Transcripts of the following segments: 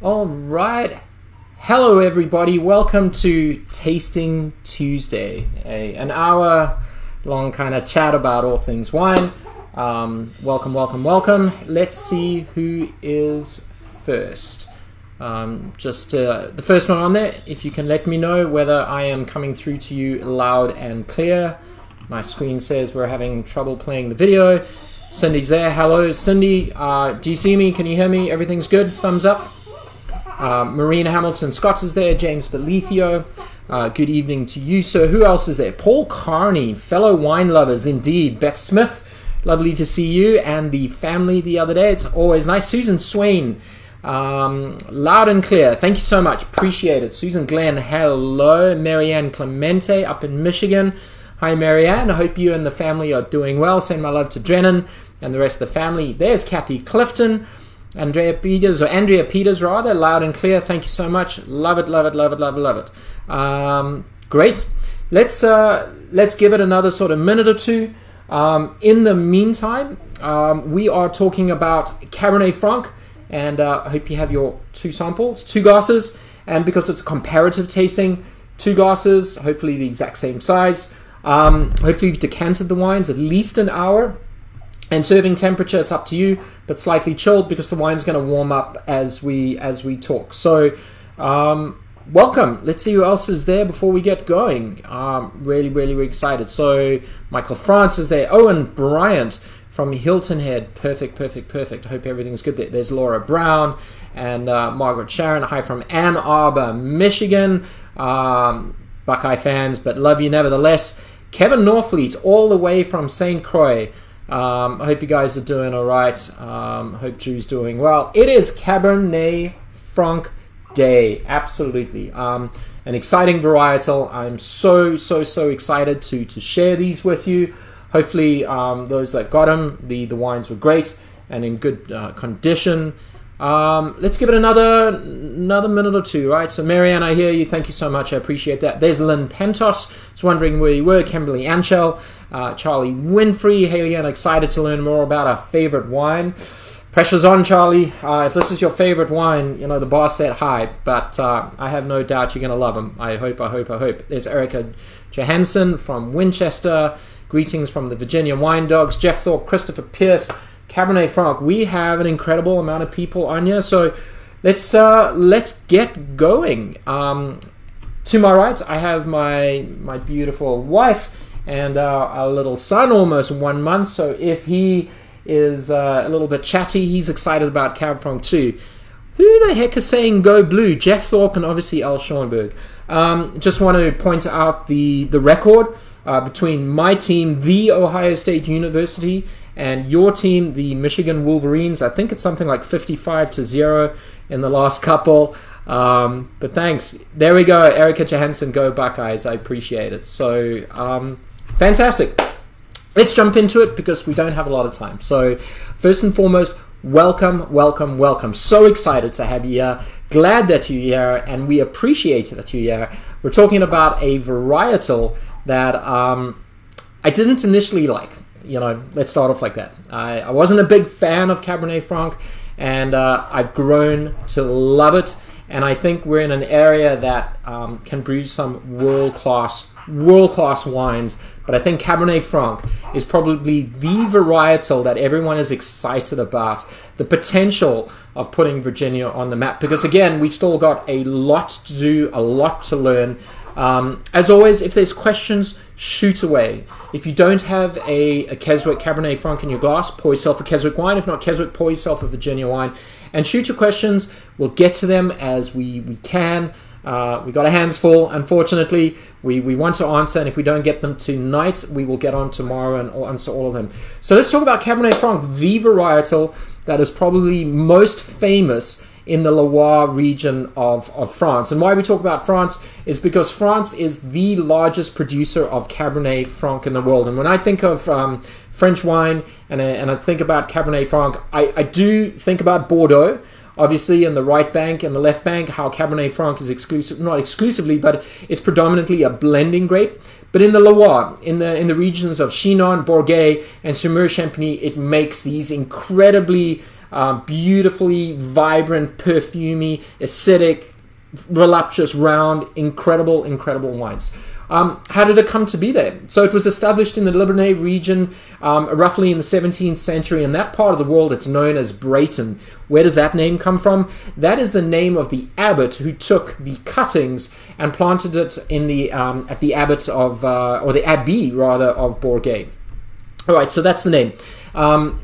All right. Hello, everybody. Welcome to Tasting Tuesday, a, an hour long kind of chat about all things wine. Um, welcome, welcome, welcome. Let's see who is first. Um, just uh, the first one on there, if you can let me know whether I am coming through to you loud and clear. My screen says we're having trouble playing the video. Cindy's there. Hello, Cindy. Uh, do you see me? Can you hear me? Everything's good? Thumbs up. Uh, Marina Hamilton Scott is there. James Belithio. Uh, good evening to you, sir. Who else is there? Paul Carney, fellow wine lovers, indeed. Beth Smith, lovely to see you and the family the other day. It's always nice. Susan Swain, um, loud and clear. Thank you so much. Appreciate it. Susan Glenn, hello. Marianne Clemente up in Michigan. Hi, Marianne. I hope you and the family are doing well. Send my love to Drennan and the rest of the family. There's Kathy Clifton. Andrea Peters, or Andrea Peters rather, loud and clear. Thank you so much. Love it, love it, love it, love it, love it. Um, great. Let's uh, let's give it another sort of minute or two. Um, in the meantime, um, we are talking about Cabernet Franc, and uh, I hope you have your two samples, two glasses, and because it's a comparative tasting, two glasses, hopefully the exact same size. Um, hopefully you've decanted the wines at least an hour and serving temperature, it's up to you, but slightly chilled because the wine's going to warm up as we as we talk. So, um, welcome. Let's see who else is there before we get going. Um, really, really, really excited. So, Michael France is there. Owen Bryant from Hilton Head. Perfect, perfect, perfect. I hope everything's good there. There's Laura Brown and uh, Margaret Sharon. Hi from Ann Arbor, Michigan. Um, Buckeye fans, but love you nevertheless. Kevin Norfleet, all the way from St. Croix. Um, I hope you guys are doing all right. Um, hope Drew's doing well. It is Cabernet Franc Day, absolutely. Um, an exciting varietal. I'm so so so excited to to share these with you. Hopefully, um, those that got them, the the wines were great and in good uh, condition. Um, let's give it another another minute or two, right? So, Marianne, I hear you. Thank you so much. I appreciate that. There's Lynn Pentos. Just wondering where you were. Kimberly Anshell, uh, Charlie Winfrey, Haley, and excited to learn more about our favorite wine. Pressure's on, Charlie. Uh, if this is your favorite wine, you know the bar set high, but uh, I have no doubt you're going to love them. I hope, I hope, I hope. There's Erica Johansson from Winchester. Greetings from the Virginia Wine Dogs. Jeff Thorpe, Christopher Pierce. Cabernet Franc. We have an incredible amount of people on here, so let's uh, let's get going. Um, to my right, I have my my beautiful wife and uh, our little son, almost one month. So if he is uh, a little bit chatty, he's excited about Cab Franc too. Who the heck is saying go blue? Jeff Thorpe and obviously Al Schoenberg. Um, just want to point out the the record uh, between my team, the Ohio State University, and your team, the Michigan Wolverines, I think it's something like 55 to 0 in the last couple. Um, but thanks. There we go. Erica Johansson, go Buckeyes. I appreciate it. So, um, fantastic. Let's jump into it because we don't have a lot of time. So, first and foremost, welcome, welcome, welcome. So excited to have you here. Glad that you're here, and we appreciate that you're here. We're talking about a varietal that um, I didn't initially like you know, let's start off like that. I, I wasn't a big fan of Cabernet Franc, and uh, I've grown to love it. And I think we're in an area that um, can brew some world class, world class wines. But I think Cabernet Franc is probably the varietal that everyone is excited about. The potential of putting Virginia on the map, because again, we've still got a lot to do, a lot to learn. Um, as always, if there's questions, shoot away. If you don't have a, a Keswick Cabernet Franc in your glass, pour yourself a Keswick wine. If not Keswick, pour yourself a Virginia wine. And shoot your questions. We'll get to them as we, we can. Uh, we got our hands full, unfortunately. We, we want to answer, and if we don't get them tonight, we will get on tomorrow and answer all of them. So let's talk about Cabernet Franc, the varietal that is probably most famous in the Loire region of, of France. And why we talk about France is because France is the largest producer of Cabernet Franc in the world. And when I think of um, French wine and I, and I think about Cabernet Franc, I, I do think about Bordeaux. Obviously, in the right bank and the left bank, how Cabernet Franc is exclusive, not exclusively, but it's predominantly a blending grape. But in the Loire, in the in the regions of Chinon, Bourgueil, and Saumur Champigny, it makes these incredibly uh, beautifully vibrant, perfumey, acidic, voluptuous, round, incredible, incredible wines. Um, how did it come to be there? So it was established in the Libournais region um, roughly in the 17th century. In that part of the world, it's known as Breton. Where does that name come from? That is the name of the abbot who took the cuttings and planted it in the um, at the abbot of uh, or the abbey rather of Bourgueil. All right, so that's the name. Um,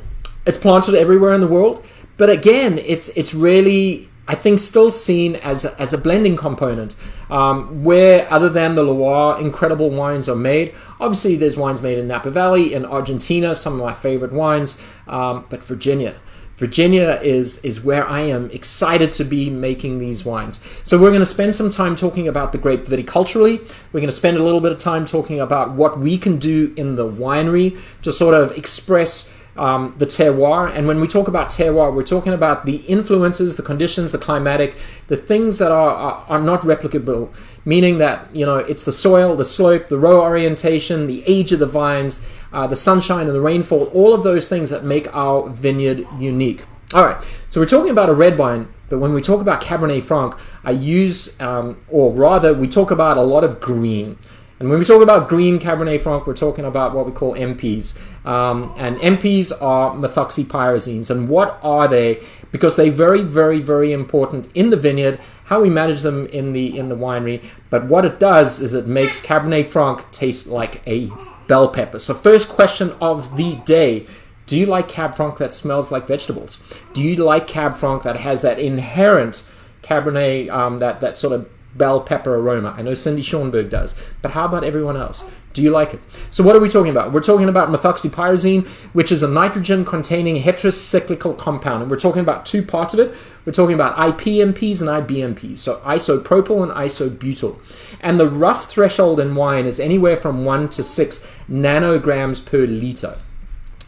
it's planted everywhere in the world, but again, it's it's really I think still seen as a, as a blending component, um, where other than the Loire, incredible wines are made. Obviously, there's wines made in Napa Valley, in Argentina, some of my favorite wines, um, but Virginia. Virginia is is where I am excited to be making these wines. So we're going to spend some time talking about the grape viticulturally. We're going to spend a little bit of time talking about what we can do in the winery to sort of express um, the terroir. And when we talk about terroir, we're talking about the influences, the conditions, the climatic, the things that are, are, are not replicable, meaning that, you know, it's the soil, the slope, the row orientation, the age of the vines, uh, the sunshine and the rainfall, all of those things that make our vineyard unique. All right, so we're talking about a red wine, but when we talk about Cabernet Franc, I use, um, or rather, we talk about a lot of green. And when we talk about green Cabernet Franc, we're talking about what we call MPs. Um, and MPs are methoxypyrazines. And what are they? Because they're very, very, very important in the vineyard, how we manage them in the in the winery. But what it does is it makes Cabernet Franc taste like a bell pepper. So first question of the day. Do you like Cab Franc that smells like vegetables? Do you like Cab Franc that has that inherent Cabernet, um, that, that sort of bell pepper aroma. I know Cindy Schoenberg does, but how about everyone else? Do you like it? So what are we talking about? We're talking about methoxypyrazine, which is a nitrogen-containing heterocyclical compound, and we're talking about two parts of it. We're talking about IPMPs and IBMPs, so isopropyl and isobutyl. And the rough threshold in wine is anywhere from 1 to 6 nanograms per liter.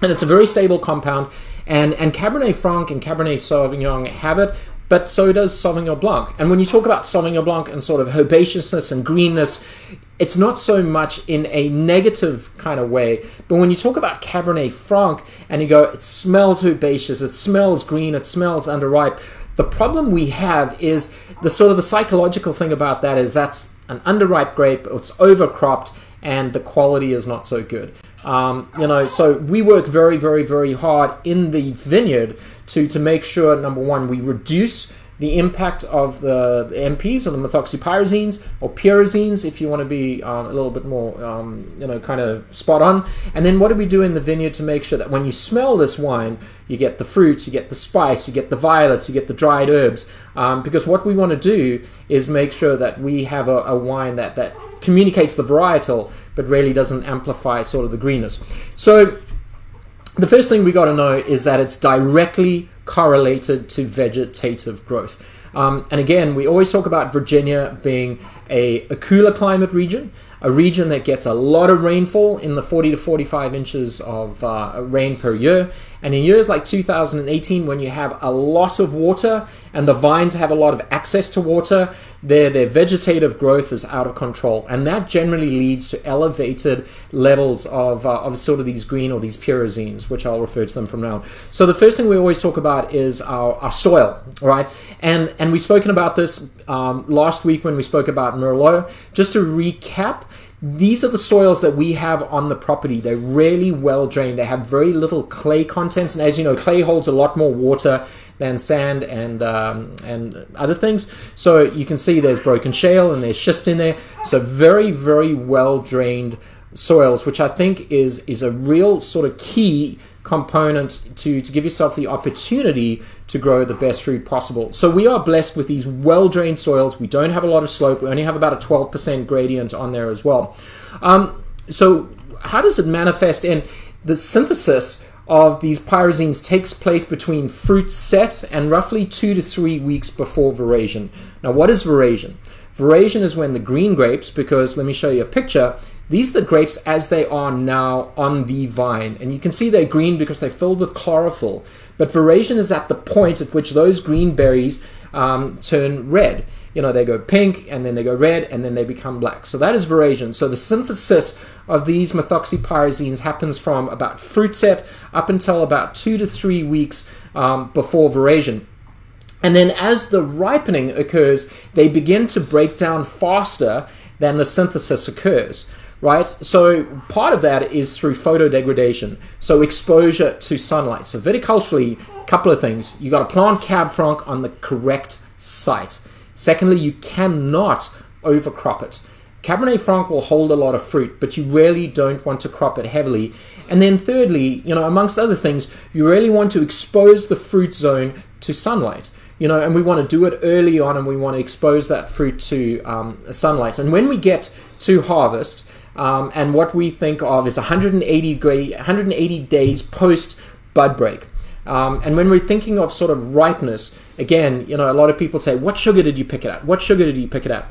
And it's a very stable compound, and, and Cabernet Franc and Cabernet Sauvignon have it, but so does Sauvignon Blanc. And when you talk about Sauvignon Blanc and sort of herbaceousness and greenness, it's not so much in a negative kind of way. But when you talk about Cabernet Franc and you go, it smells herbaceous, it smells green, it smells underripe, the problem we have is the sort of the psychological thing about that is that's an underripe grape, it's overcropped, and the quality is not so good. Um, you know, so we work very, very, very hard in the vineyard to, to make sure, number one, we reduce the impact of the, the MPs or the methoxypyrazines or pyrazines, if you want to be um, a little bit more, um, you know, kind of spot on. And then what do we do in the vineyard to make sure that when you smell this wine, you get the fruits, you get the spice, you get the violets, you get the dried herbs. Um, because what we want to do is make sure that we have a, a wine that, that communicates the varietal, but really doesn't amplify sort of the greenness. So the first thing we got to know is that it's directly correlated to vegetative growth. Um, and again, we always talk about Virginia being a, a, cooler climate region, a region that gets a lot of rainfall in the 40 to 45 inches of uh, rain per year. And in years like 2018, when you have a lot of water and the vines have a lot of access to water, their, their vegetative growth is out of control. And that generally leads to elevated levels of, uh, of sort of these green or these pyrazines, which I'll refer to them from now on. So the first thing we always talk about is our, our soil, right? And, and we've spoken about this um, last week when we spoke about Merlot. Just to recap, these are the soils that we have on the property. They're really well drained. They have very little clay content, and as you know, clay holds a lot more water than sand and um, and other things. So you can see there's broken shale and there's schist in there. So very very well drained soils, which I think is is a real sort of key component to, to give yourself the opportunity to grow the best fruit possible. So we are blessed with these well-drained soils. We don't have a lot of slope. We only have about a 12% gradient on there as well. Um, so how does it manifest in the synthesis of these pyrazines takes place between fruit set and roughly two to three weeks before veraison. Now, what is veraison? Veraison is when the green grapes, because let me show you a picture. These are the grapes as they are now on the vine. And you can see they're green because they're filled with chlorophyll. But veraison is at the point at which those green berries um, turn red. You know, they go pink and then they go red and then they become black. So that is veraison. So the synthesis of these methoxypyrazines happens from about fruit set up until about two to three weeks um, before veraison. And then as the ripening occurs, they begin to break down faster than the synthesis occurs right? So part of that is through photodegradation, so exposure to sunlight. So viticulturally, a couple of things. You got to plant Cab Franc on the correct site. Secondly, you cannot overcrop it. Cabernet Franc will hold a lot of fruit, but you really don't want to crop it heavily. And then thirdly, you know, amongst other things, you really want to expose the fruit zone to sunlight you know, and we want to do it early on and we want to expose that fruit to um, sunlight. And when we get to harvest, um, and what we think of is 180, 180 days post bud break. Um, and when we're thinking of sort of ripeness, again, you know, a lot of people say, what sugar did you pick it at? What sugar did you pick it at?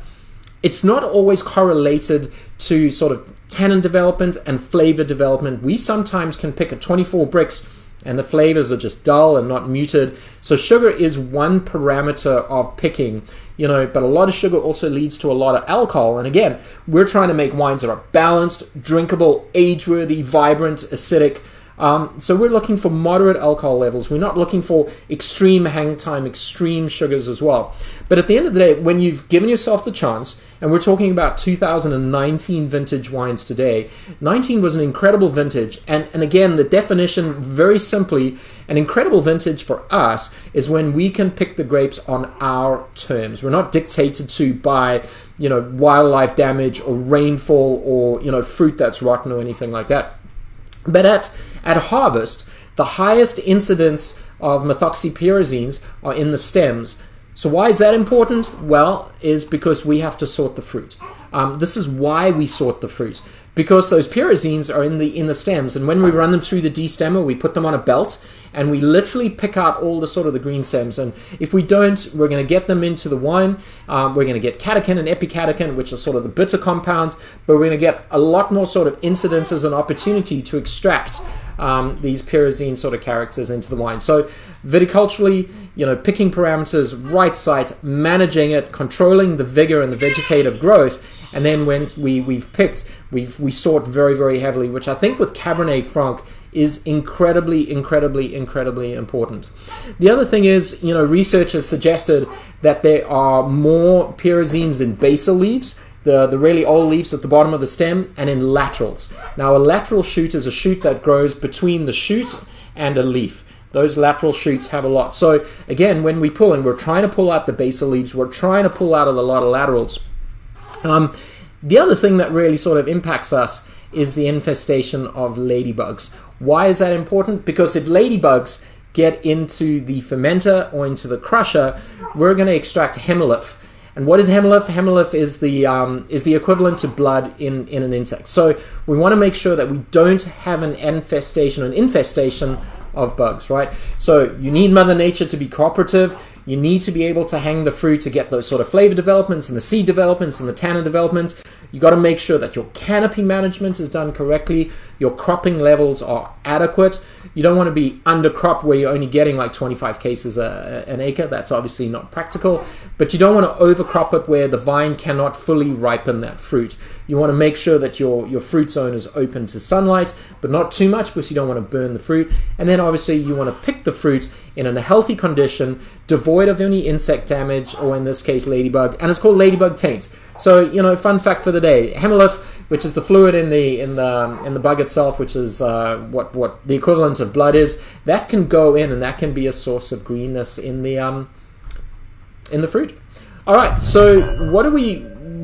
It's not always correlated to sort of tannin development and flavor development. We sometimes can pick at 24 Brix and the flavors are just dull and not muted. So sugar is one parameter of picking, you know, but a lot of sugar also leads to a lot of alcohol. And again, we're trying to make wines that are balanced, drinkable, age-worthy, vibrant, acidic, um, so we're looking for moderate alcohol levels. We're not looking for extreme hang time, extreme sugars as well. But at the end of the day, when you've given yourself the chance, and we're talking about 2019 vintage wines today, 19 was an incredible vintage. And, and again, the definition, very simply, an incredible vintage for us is when we can pick the grapes on our terms. We're not dictated to by, you know, wildlife damage or rainfall or, you know, fruit that's rotten or anything like that. But at, at harvest, the highest incidence of methoxypyrazines are in the stems. So why is that important? Well, is because we have to sort the fruit. Um, this is why we sort the fruit because those pyrazines are in the in the stems, and when we run them through the destemmer, we put them on a belt, and we literally pick out all the sort of the green stems. And if we don't, we're going to get them into the wine. Um, we're going to get catechin and epicatechin, which are sort of the bitter compounds, but we're going to get a lot more sort of incidences and opportunity to extract um, these pyrazine sort of characters into the wine. So viticulturally, you know, picking parameters, right site, managing it, controlling the vigor and the vegetative growth, and then when we, we've picked, we've, we sort very, very heavily, which I think with Cabernet Franc is incredibly, incredibly, incredibly important. The other thing is, you know, research has suggested that there are more pyrazines in basal leaves, the, the really old leaves at the bottom of the stem, and in laterals. Now, a lateral shoot is a shoot that grows between the shoot and a leaf. Those lateral shoots have a lot. So again, when we pull, and we're trying to pull out the basal leaves, we're trying to pull out a lot of laterals. Um, the other thing that really sort of impacts us is the infestation of ladybugs. Why is that important? Because if ladybugs get into the fermenter or into the crusher, we're going to extract hemolymph. And what is hemolymph? Hemolymph is the um, is the equivalent to blood in, in an insect. So we want to make sure that we don't have an infestation, an infestation of bugs, right? So you need Mother Nature to be cooperative. You need to be able to hang the fruit to get those sort of flavor developments and the seed developments and the tannin developments. You got to make sure that your canopy management is done correctly, your cropping levels are adequate. You don't want to be undercrop where you're only getting like 25 cases a, an acre. That's obviously not practical. But you don't want to overcrop it where the vine cannot fully ripen that fruit. You want to make sure that your, your fruit zone is open to sunlight, but not too much because you don't want to burn the fruit. And then obviously you want to pick the fruit in a healthy condition, devoid of any insect damage, or in this case, ladybug. And it's called ladybug taint. So you know, fun fact for the day: hemolymph, which is the fluid in the in the in the bug itself, which is uh, what what the equivalent of blood is, that can go in and that can be a source of greenness in the um in the fruit. All right, so what are we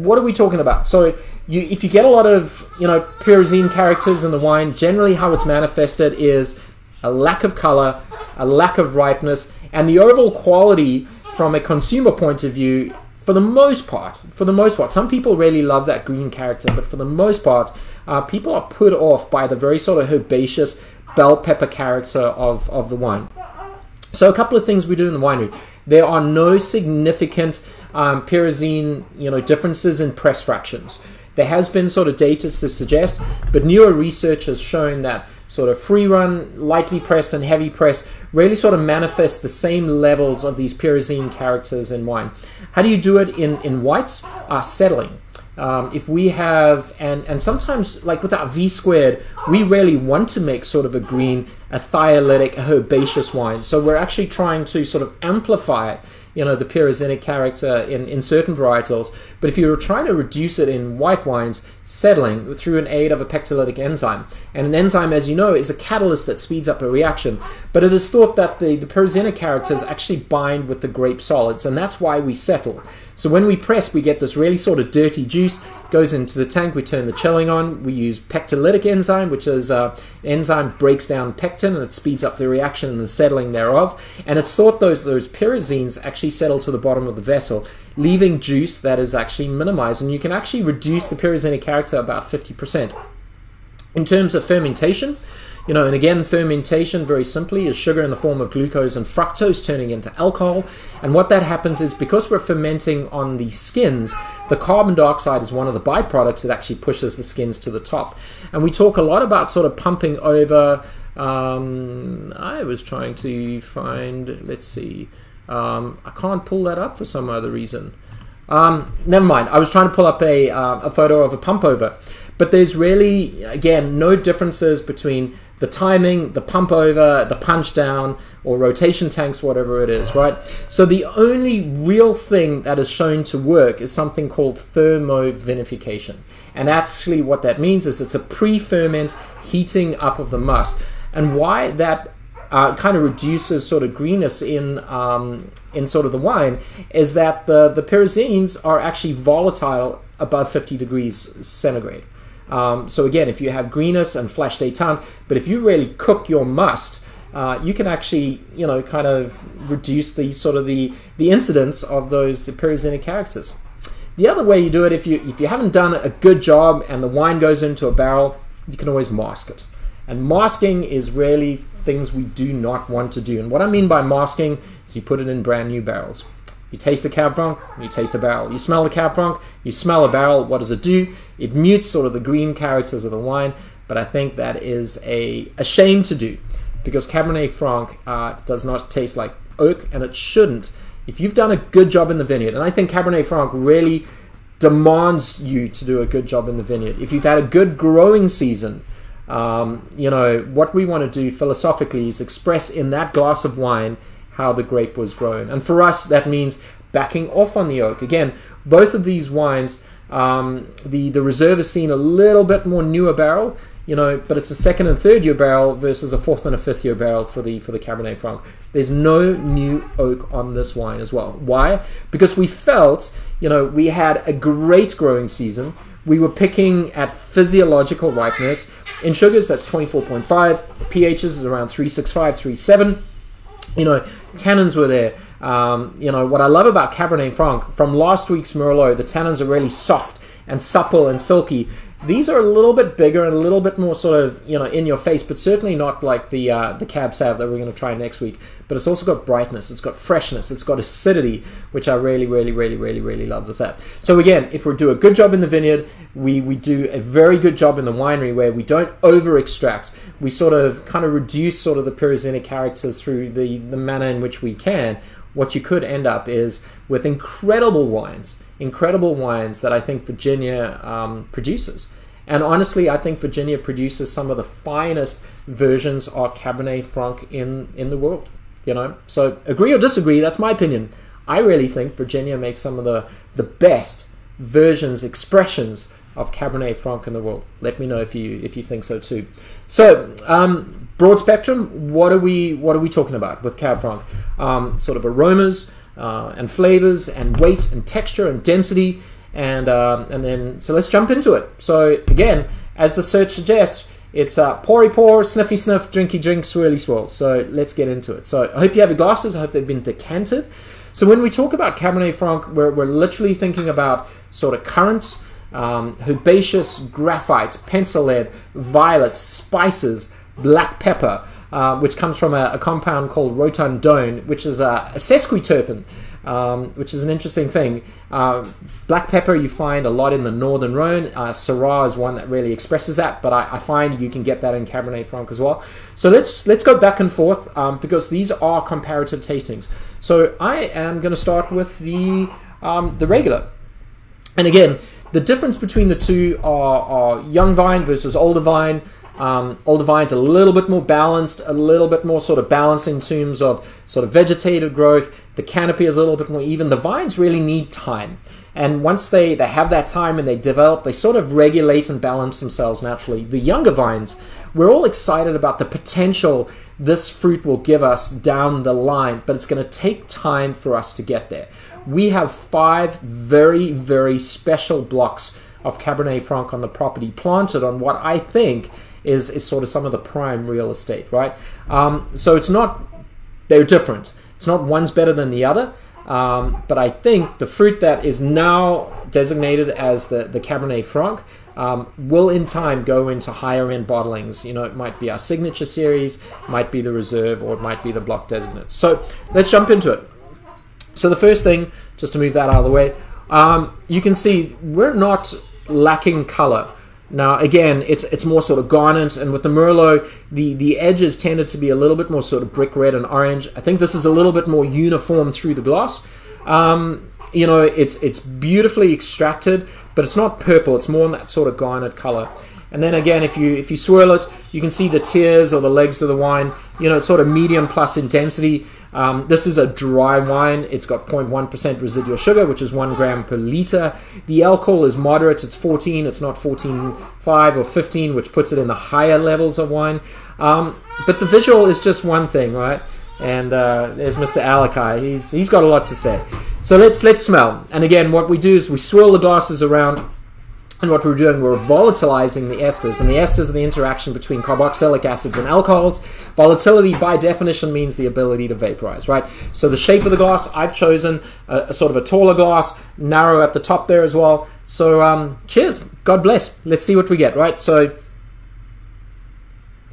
what are we talking about? So you if you get a lot of you know pyrazine characters in the wine, generally how it's manifested is a lack of color, a lack of ripeness, and the overall quality from a consumer point of view for the most part, for the most part, some people really love that green character, but for the most part, uh, people are put off by the very sort of herbaceous bell pepper character of, of the wine. So a couple of things we do in the winery. There are no significant um, pyrazine, you know, differences in press fractions. There has been sort of data to suggest, but newer research has shown that sort of free run, lightly pressed, and heavy pressed really sort of manifest the same levels of these pyrazine characters in wine. How do you do it in, in whites? Uh, settling. Um, if we have, and, and sometimes like with our V squared, we really want to make sort of a green, a thiolytic, a herbaceous wine. So we're actually trying to sort of amplify you know, the pyrazinic character in, in certain varietals. But if you're trying to reduce it in white wines, settling through an aid of a pectolytic enzyme. And an enzyme, as you know, is a catalyst that speeds up a reaction. But it is thought that the, the pyrazinic characters actually bind with the grape solids, and that's why we settle. So when we press, we get this really sort of dirty juice, goes into the tank, we turn the chilling on, we use pectolytic enzyme, which is uh, enzyme breaks down pectin and it speeds up the reaction and the settling thereof. And it's thought those, those pyrazines actually settle to the bottom of the vessel, leaving juice that is actually minimized. And you can actually reduce the pyrazinic character about 50%. In terms of fermentation, you know, and again, fermentation, very simply, is sugar in the form of glucose and fructose turning into alcohol. And what that happens is because we're fermenting on the skins, the carbon dioxide is one of the byproducts that actually pushes the skins to the top. And we talk a lot about sort of pumping over. Um, I was trying to find, let's see, um, I can't pull that up for some other reason. Um, never mind. I was trying to pull up a, uh, a photo of a pump over. But there's really, again, no differences between the timing, the pump over, the punch down, or rotation tanks, whatever it is, right? So the only real thing that is shown to work is something called thermovinification. And actually what that means is it's a pre-ferment heating up of the must. And why that uh, kind of reduces sort of greenness in um, in sort of the wine is that the the pyrazines are actually volatile above 50 degrees centigrade. Um, so again, if you have greenness and flash détente, but if you really cook your must, uh, you can actually, you know, kind of reduce the sort of the the incidence of those the pyrazinic characters. The other way you do it, if you if you haven't done a good job and the wine goes into a barrel, you can always mask it. And masking is really things we do not want to do. And what I mean by masking is you put it in brand new barrels. You taste the Cab Franc, you taste a barrel. You smell the Cab Franc, you smell a barrel. What does it do? It mutes sort of the green characters of the wine, but I think that is a, a shame to do because Cabernet Franc uh, does not taste like oak, and it shouldn't. If you've done a good job in the vineyard, and I think Cabernet Franc really demands you to do a good job in the vineyard. If you've had a good growing season, um, you know, what we want to do philosophically is express in that glass of wine how the grape was grown. And for us, that means backing off on the oak. Again, both of these wines, um, the, the reserve is seen a little bit more newer barrel, you know, but it's a second and third year barrel versus a fourth and a fifth year barrel for the for the Cabernet Franc. There's no new oak on this wine as well. Why? Because we felt, you know, we had a great growing season. We were picking at physiological ripeness. In sugars, that's 24.5. pHs is around 365, 37. You know, tannins were there. Um, you know, what I love about Cabernet Franc, from last week's Merlot, the tannins are really soft and supple and silky. These are a little bit bigger and a little bit more sort of you know in your face, but certainly not like the uh, the Cab Sav that we're going to try next week. But it's also got brightness, it's got freshness, it's got acidity, which I really, really, really, really, really love this at. So again, if we do a good job in the vineyard, we we do a very good job in the winery where we don't over extract. We sort of kind of reduce sort of the pyrazinic characters through the the manner in which we can. What you could end up is with incredible wines incredible wines that I think Virginia um, produces. And honestly, I think Virginia produces some of the finest versions of Cabernet Franc in, in the world. You know, so agree or disagree, that's my opinion. I really think Virginia makes some of the, the best versions, expressions of Cabernet Franc in the world. Let me know if you if you think so too. So um, broad spectrum. What are we what are we talking about with Cab Franc? Um, sort of aromas, uh, and flavors and weight and texture and density and um, and then so let's jump into it. So again, as the search suggests, it's uh, poury pour, sniffy sniff, drinky drink, swirly swirl. So let's get into it. So I hope you have your glasses. I hope they've been decanted. So when we talk about Cabernet Franc, we're, we're literally thinking about sort of currants, um, herbaceous graphite, pencil lead, violets, spices, black pepper, uh, which comes from a, a, compound called rotundone, which is a, a sesquiterpene. um, which is an interesting thing. Uh, black pepper you find a lot in the Northern Rhone. Uh, Syrah is one that really expresses that, but I, I, find you can get that in Cabernet Franc as well. So let's let's go back and forth um, because these are comparative tastings. So I am going to start with the um, the regular, and again. The difference between the two are, are young vine versus older vine. Um, older vines a little bit more balanced, a little bit more sort of balanced in terms of sort of vegetative growth. The canopy is a little bit more even. The vines really need time. And once they, they have that time and they develop, they sort of regulate and balance themselves naturally. The younger vines, we're all excited about the potential this fruit will give us down the line, but it's going to take time for us to get there. We have five very, very special blocks of Cabernet Franc on the property planted on what I think is, is sort of some of the prime real estate, right? Um, so it's not, they're different. It's not one's better than the other. Um, but I think the fruit that is now designated as the, the Cabernet Franc um, will in time go into higher end bottlings. You know, it might be our signature series, might be the reserve, or it might be the block designates. So let's jump into it. So the first thing, just to move that out of the way, um, you can see we're not lacking color. Now, again, it's it's more sort of garnet, and with the Merlot, the, the edges tended to be a little bit more sort of brick red and orange. I think this is a little bit more uniform through the glass. Um, you know, it's it's beautifully extracted, but it's not purple. It's more in that sort of garnet color. And then again, if you if you swirl it, you can see the tears or the legs of the wine. You know, it's sort of medium plus intensity. Um, this is a dry wine. It's got 0.1% residual sugar, which is 1 gram per liter. The alcohol is moderate. It's 14. It's not 14.5 or 15, which puts it in the higher levels of wine. Um, but the visual is just one thing, right? And uh, there's Mr. Alakai. He's he's got a lot to say. So let's let's smell. And again, what we do is we swirl the glasses around and what we're doing, we're volatilizing the esters. And the esters are the interaction between carboxylic acids and alcohols. Volatility, by definition, means the ability to vaporize, right? So the shape of the glass, I've chosen a, a sort of a taller glass, narrow at the top there as well. So um, cheers. God bless. Let's see what we get, right? So,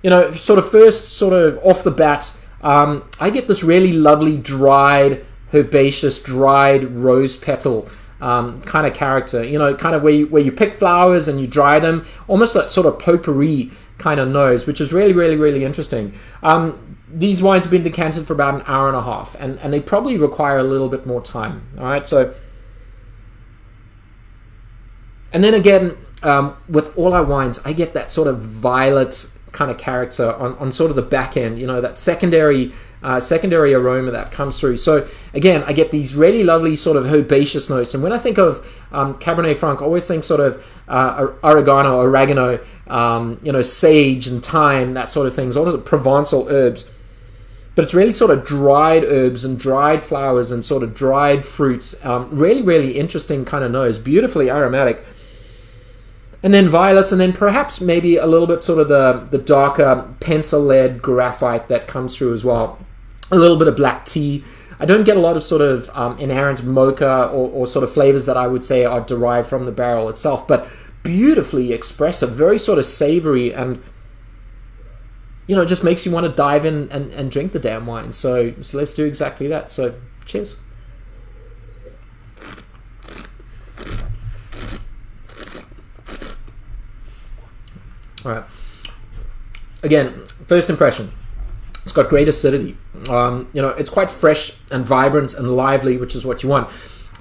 you know, sort of first, sort of off the bat, um, I get this really lovely dried, herbaceous, dried rose petal um, kind of character. You know, kind of where you, where you pick flowers and you dry them, almost that sort of potpourri kind of nose, which is really, really, really interesting. Um, these wines have been decanted for about an hour and a half, and, and they probably require a little bit more time. All right, so. And then again, um, with all our wines, I get that sort of violet kind of character on, on sort of the back end, you know, that secondary uh, secondary aroma that comes through. So again, I get these really lovely sort of herbaceous notes. And when I think of um, Cabernet Franc, I always think sort of uh, oregano, oregano, um, you know, sage and thyme, that sort of things, all the Provençal herbs. But it's really sort of dried herbs and dried flowers and sort of dried fruits. Um, really, really interesting kind of nose, beautifully aromatic and then violets, and then perhaps maybe a little bit sort of the, the darker pencil lead graphite that comes through as well a little bit of black tea. I don't get a lot of sort of um, inherent mocha or, or, sort of flavors that I would say are derived from the barrel itself, but beautifully expressive, very sort of savory, and you know, just makes you want to dive in and, and drink the damn wine. So, so let's do exactly that. So, cheers. All right. Again, first impression. It's got great acidity. Um, you know, it's quite fresh and vibrant and lively, which is what you want.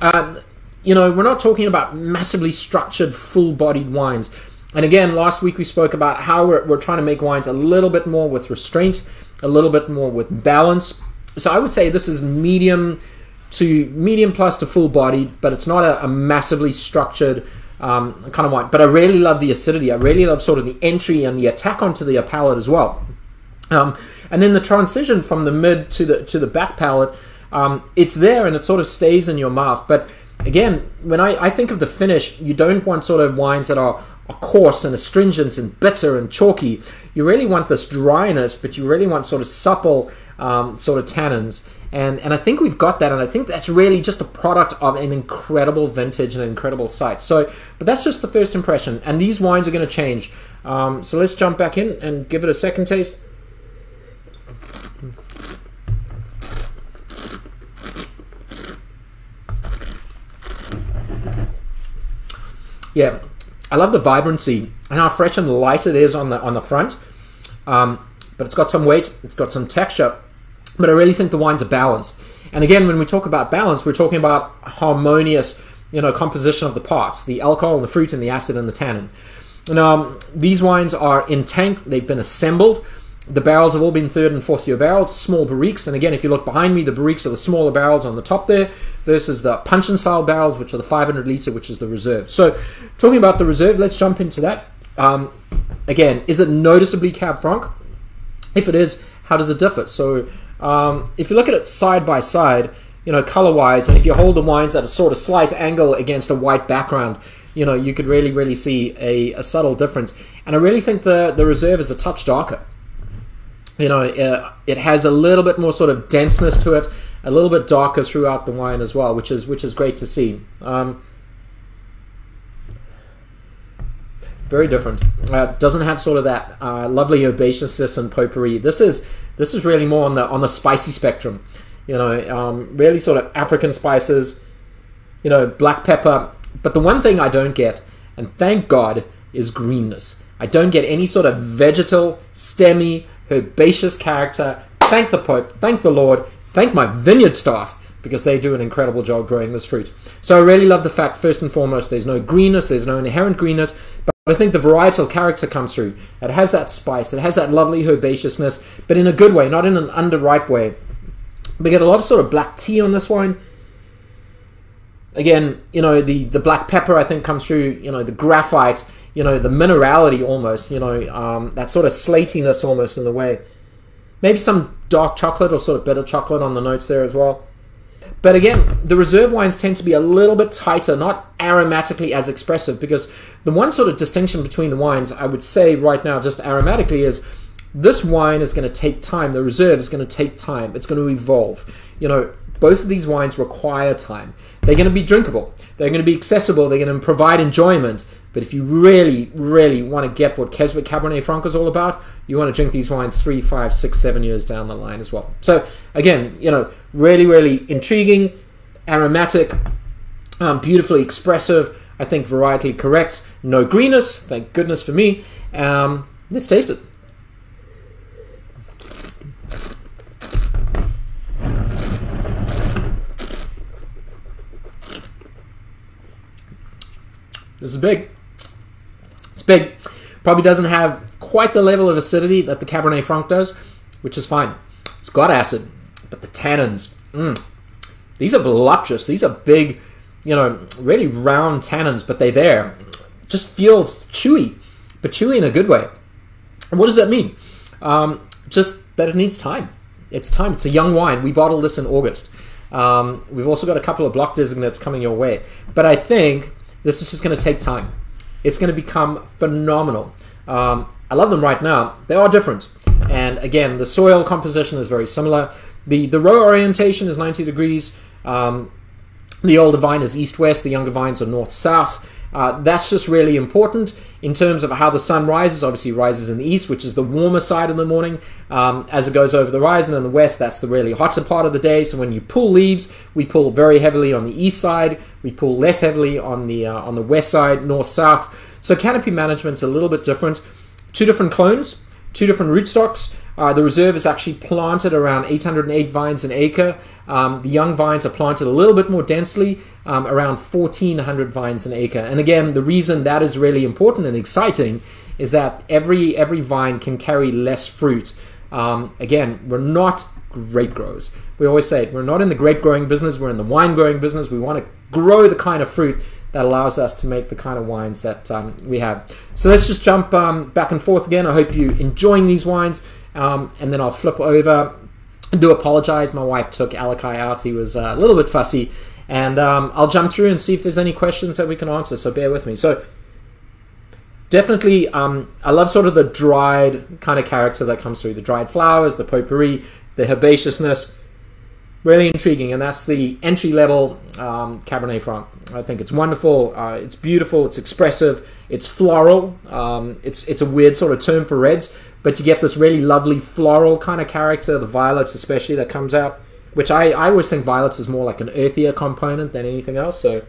Um, you know, we're not talking about massively structured, full-bodied wines. And again, last week we spoke about how we're, we're trying to make wines a little bit more with restraint, a little bit more with balance. So I would say this is medium to medium plus to full bodied, but it's not a, a massively structured um, kind of wine. But I really love the acidity. I really love sort of the entry and the attack onto the palate as well. Um, and then the transition from the mid to the to the back palate, um, it's there and it sort of stays in your mouth. But again, when I, I think of the finish, you don't want sort of wines that are, are coarse and astringent and bitter and chalky. You really want this dryness, but you really want sort of supple um, sort of tannins. And, and I think we've got that, and I think that's really just a product of an incredible vintage and an incredible site. So, but that's just the first impression, and these wines are going to change. Um, so let's jump back in and give it a second taste. Yeah, I love the vibrancy and how fresh and light it is on the on the front. Um, but it's got some weight, it's got some texture. But I really think the wines are balanced. And again, when we talk about balance, we're talking about harmonious, you know, composition of the parts: the alcohol, and the fruit, and the acid and the tannin. Now, these wines are in tank; they've been assembled. The barrels have all been third and fourth year barrels, small barriques. And again, if you look behind me, the barriques are the smaller barrels on the top there versus the puncheon style barrels, which are the 500 litre, which is the reserve. So, talking about the reserve, let's jump into that. Um, again, is it noticeably Cab Franc? If it is, how does it differ? So, um, if you look at it side by side, you know, color wise, and if you hold the wines at a sort of slight angle against a white background, you know, you could really, really see a, a subtle difference. And I really think the, the reserve is a touch darker you know, uh, it has a little bit more sort of denseness to it, a little bit darker throughout the wine as well, which is which is great to see. Um, very different. Uh, doesn't have sort of that uh, lovely herbaceousness and potpourri. This is this is really more on the on the spicy spectrum. You know, um, really sort of African spices. You know, black pepper. But the one thing I don't get, and thank God, is greenness. I don't get any sort of vegetal, stemmy, herbaceous character. Thank the Pope, thank the Lord, thank my vineyard staff because they do an incredible job growing this fruit. So I really love the fact, first and foremost, there's no greenness, there's no inherent greenness, but I think the varietal character comes through. It has that spice, it has that lovely herbaceousness, but in a good way, not in an underripe way. We get a lot of sort of black tea on this wine. Again, you know, the, the black pepper I think comes through, you know, the graphite you know, the minerality almost, you know, um, that sort of slatiness almost in the way. Maybe some dark chocolate or sort of bitter chocolate on the notes there as well. But again, the reserve wines tend to be a little bit tighter, not aromatically as expressive, because the one sort of distinction between the wines, I would say right now, just aromatically, is this wine is going to take time. The reserve is going to take time. It's going to evolve. You know, both of these wines require time. They're going to be drinkable. They're going to be accessible. They're going to provide enjoyment. But if you really, really want to get what Keswick Cabernet Franc is all about, you want to drink these wines three, five, six, seven years down the line as well. So again, you know, really, really intriguing, aromatic, um, beautifully expressive. I think varietally correct. No greenness. Thank goodness for me. Um, let's taste it. This is big. It's big. Probably doesn't have quite the level of acidity that the Cabernet Franc does, which is fine. It's got acid, but the tannins, mm, these are voluptuous. These are big, you know, really round tannins, but they're there. Just feels chewy, but chewy in a good way. And what does that mean? Um, just that it needs time. It's time. It's a young wine. We bottled this in August. Um, we've also got a couple of block designates coming your way. But I think this is just going to take time. It's going to become phenomenal. Um, I love them right now. They are different. And again, the soil composition is very similar. The, the row orientation is 90 degrees. Um, the older vine is east-west. The younger vines are north-south. Uh, that's just really important in terms of how the sun rises. Obviously, rises in the east, which is the warmer side in the morning. Um, as it goes over the horizon in the west, that's the really hotter part of the day. So when you pull leaves, we pull very heavily on the east side. We pull less heavily on the uh, on the west side, north south. So canopy management's a little bit different. Two different clones, two different rootstocks. Uh, the reserve is actually planted around 808 vines an acre. Um, the young vines are planted a little bit more densely, um, around 1400 vines an acre. And again, the reason that is really important and exciting is that every every vine can carry less fruit. Um, again, we're not grape growers. We always say we're not in the grape growing business, we're in the wine growing business. We want to grow the kind of fruit that allows us to make the kind of wines that um, we have. So let's just jump um, back and forth again. I hope you're enjoying these wines. Um, and then I'll flip over. I do apologize. My wife took Alakai out. He was uh, a little bit fussy. And um, I'll jump through and see if there's any questions that we can answer. So bear with me. So definitely, um, I love sort of the dried kind of character that comes through. The dried flowers, the potpourri, the herbaceousness really intriguing, and that's the entry level um, Cabernet Franc. I think it's wonderful. Uh, it's beautiful. It's expressive. It's floral. Um, it's it's a weird sort of term for reds, but you get this really lovely floral kind of character. The violets, especially, that comes out, which I I always think violets is more like an earthier component than anything else. So.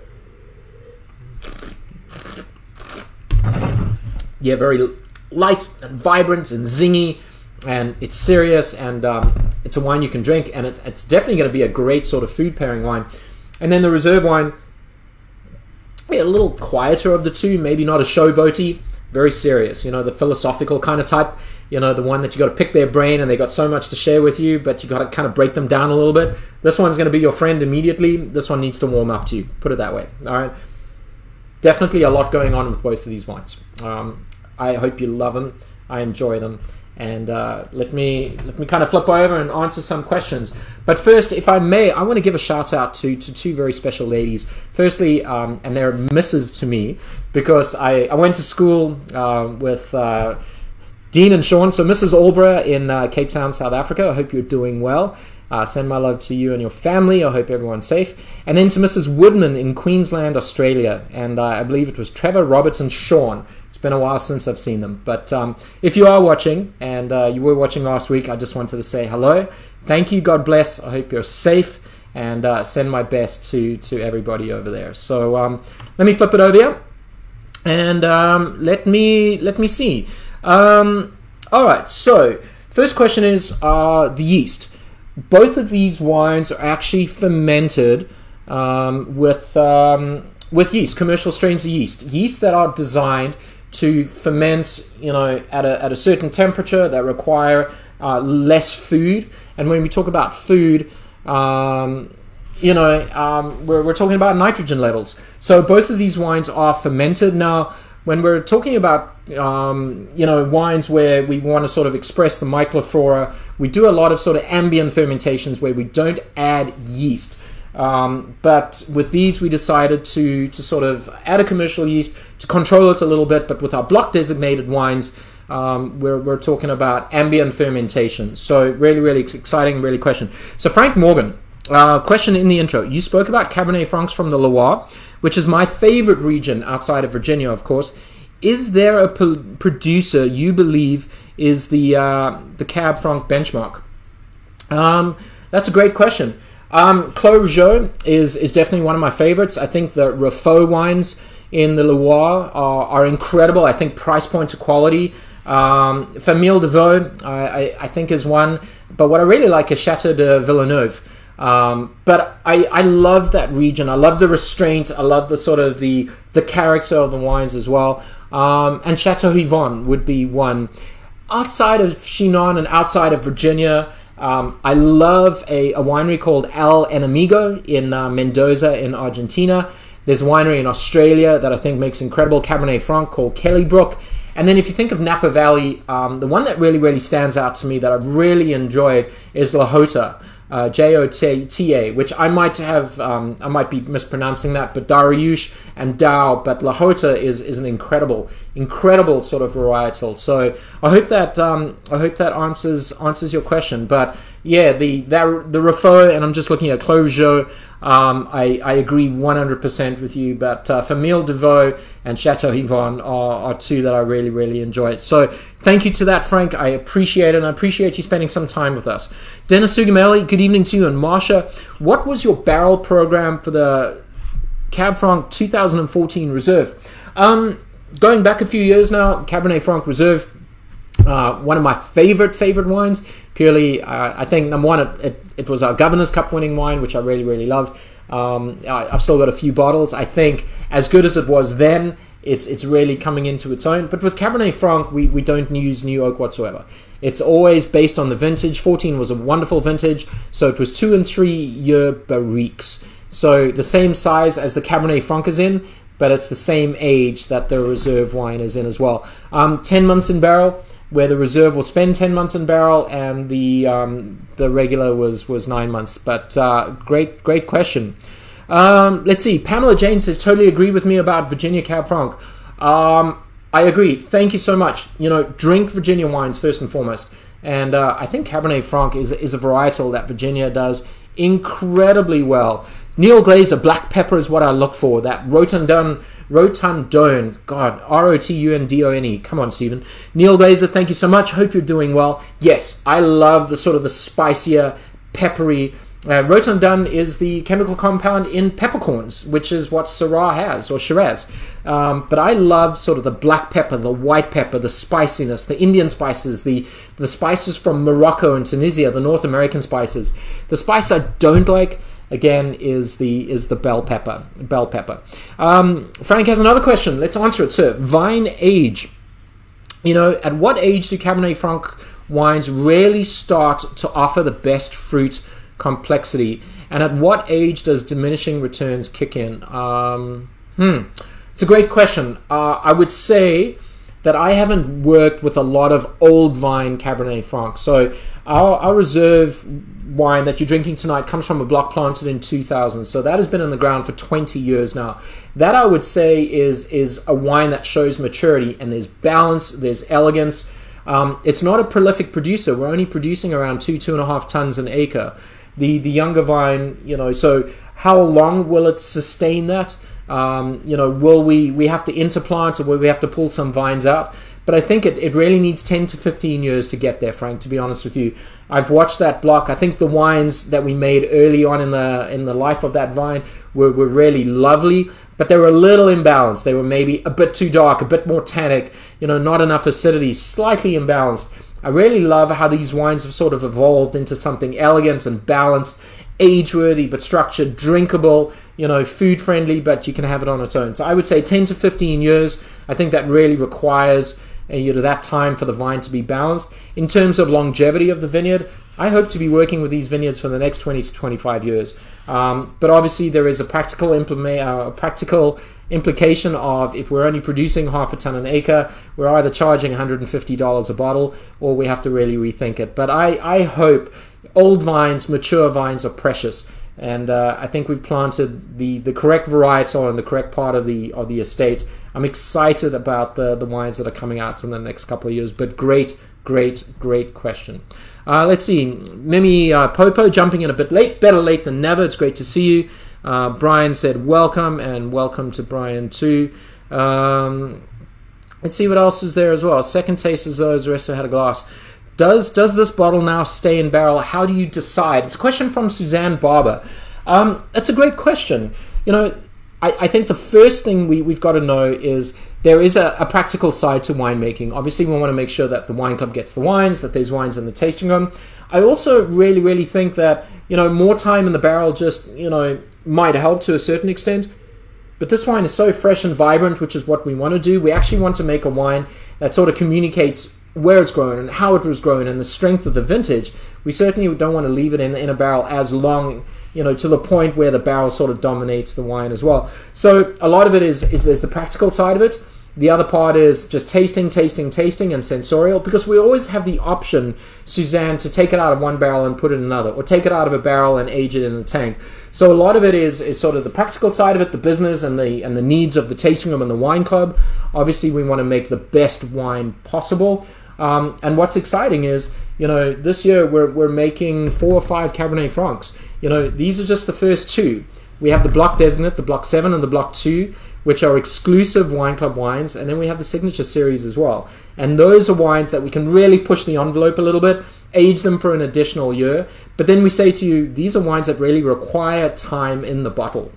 Yeah, very light and vibrant and zingy and it's serious, and um, it's a wine you can drink, and it, it's definitely going to be a great sort of food pairing wine. And then the reserve wine, yeah, a little quieter of the two, maybe not a showboaty, very serious. You know, the philosophical kind of type. You know, the one that you got to pick their brain, and they got so much to share with you, but you got to kind of break them down a little bit. This one's going to be your friend immediately. This one needs to warm up to you. Put it that way. All right. Definitely a lot going on with both of these wines. Um, I hope you love them. I enjoy them. And uh, let me let me kind of flip over and answer some questions. But first, if I may, I want to give a shout out to, to two very special ladies. Firstly, um, and they're misses to me because I, I went to school uh, with uh, Dean and Sean. So Mrs. Albra in uh, Cape Town, South Africa. I hope you're doing well. Uh, send my love to you and your family. I hope everyone's safe. And then to Mrs. Woodman in Queensland, Australia. And uh, I believe it was Trevor, Roberts, and Sean. It's been a while since I've seen them. But um, if you are watching, and uh, you were watching last week, I just wanted to say hello. Thank you. God bless. I hope you're safe. And uh, send my best to, to everybody over there. So um, let me flip it over here. And um, let me let me see. Um, all right. So first question is uh, the yeast both of these wines are actually fermented um, with um, with yeast, commercial strains of yeast, yeast that are designed to ferment, you know, at a, at a certain temperature that require uh, less food. And when we talk about food, um, you know, um, we're, we're talking about nitrogen levels. So both of these wines are fermented now when we're talking about um, you know wines where we want to sort of express the microflora, we do a lot of sort of ambient fermentations where we don't add yeast. Um, but with these, we decided to to sort of add a commercial yeast to control it a little bit. But with our block designated wines, um, we're, we're talking about ambient fermentation. So really, really exciting, really question. So Frank Morgan, uh, question in the intro. You spoke about Cabernet Francs from the Loire which is my favorite region outside of Virginia, of course. Is there a producer you believe is the uh, the Cab Franc benchmark? Um, that's a great question. Um, is is definitely one of my favorites. I think the Raffault wines in the Loire are, are incredible. I think price point to quality. Um, Famille de Vaux, I, I, I, think, is one. But what I really like is Chateau de Villeneuve. Um, but I, I love that region. I love the restraint. I love the sort of the the character of the wines as well. Um, and Chateau Yvonne would be one. Outside of Chinon and outside of Virginia, um, I love a, a, winery called El Enemigo in uh, Mendoza in Argentina. There's a winery in Australia that I think makes incredible Cabernet Franc called Kellybrook. And then if you think of Napa Valley, um, the one that really, really stands out to me that I've really enjoyed is La Jota uh, J O T A, which I might have, um, I might be mispronouncing that, but Darioush and Dao, but La Jota is is an incredible, incredible sort of varietal. So I hope that um, I hope that answers answers your question. But yeah, the that the Raffault, and I'm just looking at Veugeot. Um, I, I agree 100% with you, but uh, Famille de and Chateau Yvonne are, are two that I really, really enjoy. So thank you to that, Frank. I appreciate it, and I appreciate you spending some time with us. Dennis Sugamelli, good evening to you. And Marsha, what was your barrel program for the Cab Franc 2014 Reserve? Um, going back a few years now, Cabernet Franc Reserve uh, one of my favorite favorite wines. Purely, uh, I think number one, it, it, it, was our Governor's Cup winning wine, which I really really love. Um, I, have still got a few bottles. I think as good as it was then, it's it's really coming into its own. But with Cabernet Franc, we, we don't use new oak whatsoever. It's always based on the vintage. 14 was a wonderful vintage, so it was two and three year barriques. So the same size as the Cabernet Franc is in, but it's the same age that the reserve wine is in as well. Um, 10 months in barrel where the reserve will spend 10 months in barrel and the um, the regular was was nine months. But uh, great great question. Um, let's see. Pamela Jane says totally agree with me about Virginia Cab Franc. Um, I agree. Thank you so much. You know, drink Virginia wines first and foremost. And uh, I think Cabernet Franc is, is a varietal that Virginia does incredibly well. Neil Glazer, black pepper is what I look for. That rotundum, rotundone, God, R O T U N D O N E. Come on, Stephen. Neil Glazer, thank you so much. Hope you're doing well. Yes, I love the sort of the spicier, peppery, Uh, Rotundone is the chemical compound in peppercorns, which is what Syrah has, or Shiraz. Um, but I love sort of the black pepper, the white pepper, the spiciness, the Indian spices, the, the spices from Morocco and Tunisia, the North American spices. The spice I don't like, again, is the is the bell pepper. Bell pepper. Um, Frank has another question. Let's answer it, sir. Vine age. You know, at what age do Cabernet Franc wines really start to offer the best fruit complexity? And at what age does diminishing returns kick in? Um, hmm. It's a great question. Uh, I would say that I haven't worked with a lot of old vine Cabernet Franc. So our, our reserve wine that you're drinking tonight comes from a block planted in 2000. So that has been in the ground for 20 years now. That I would say is is a wine that shows maturity and there's balance, there's elegance. Um, it's not a prolific producer. We're only producing around two two and a half tons an acre. The the younger vine, you know, so how long will it sustain that? Um, you know, will we we have to interplant or will we have to pull some vines out? But I think it, it really needs 10 to 15 years to get there, Frank, to be honest with you. I've watched that block. I think the wines that we made early on in the in the life of that vine were, were really lovely, but they were a little imbalanced. They were maybe a bit too dark, a bit more tannic, you know, not enough acidity, slightly imbalanced. I really love how these wines have sort of evolved into something elegant and balanced, age worthy but structured, drinkable, you know, food friendly, but you can have it on its own. So I would say 10 to 15 years. I think that really requires you know that time for the vine to be balanced. In terms of longevity of the vineyard, I hope to be working with these vineyards for the next 20 to 25 years. Um, but obviously, there is a practical implement, uh, practical implication of if we're only producing half a ton an acre, we're either charging $150 a bottle or we have to really rethink it. But I, I hope old vines, mature vines are precious and uh, I think we've planted the, the correct varietal in the correct part of the of the estate. I'm excited about the, the wines that are coming out in the next couple of years. But great, great, great question. Uh, let's see, Mimi uh, Popo jumping in a bit late. Better late than never. It's great to see you. Uh, Brian said welcome and welcome to Brian too. Um, let's see what else is there as well. Second taste as though Espresso had a glass. Does does this bottle now stay in barrel? How do you decide? It's a question from Suzanne Barber. Um, that's a great question. You know, I, I think the first thing we, we've got to know is there is a, a, practical side to winemaking. Obviously, we want to make sure that the wine club gets the wines, that there's wines in the tasting room. I also really, really think that, you know, more time in the barrel just, you know, might help to a certain extent. But this wine is so fresh and vibrant, which is what we want to do. We actually want to make a wine that sort of communicates where it's grown and how it was grown and the strength of the vintage, we certainly don't want to leave it in, in a barrel as long, you know, to the point where the barrel sort of dominates the wine as well. So a lot of it is, is there's the practical side of it. The other part is just tasting, tasting, tasting, and sensorial because we always have the option, Suzanne, to take it out of one barrel and put it in another, or take it out of a barrel and age it in a tank. So a lot of it is is sort of the practical side of it, the business and the and the needs of the tasting room and the wine club. Obviously, we want to make the best wine possible. Um, and what's exciting is, you know, this year we're, we're making four or five Cabernet Francs. You know, these are just the first two. We have the Block Designate, the Block 7 and the Block 2, which are exclusive wine club wines. And then we have the Signature Series as well. And those are wines that we can really push the envelope a little bit, age them for an additional year. But then we say to you, these are wines that really require time in the bottle.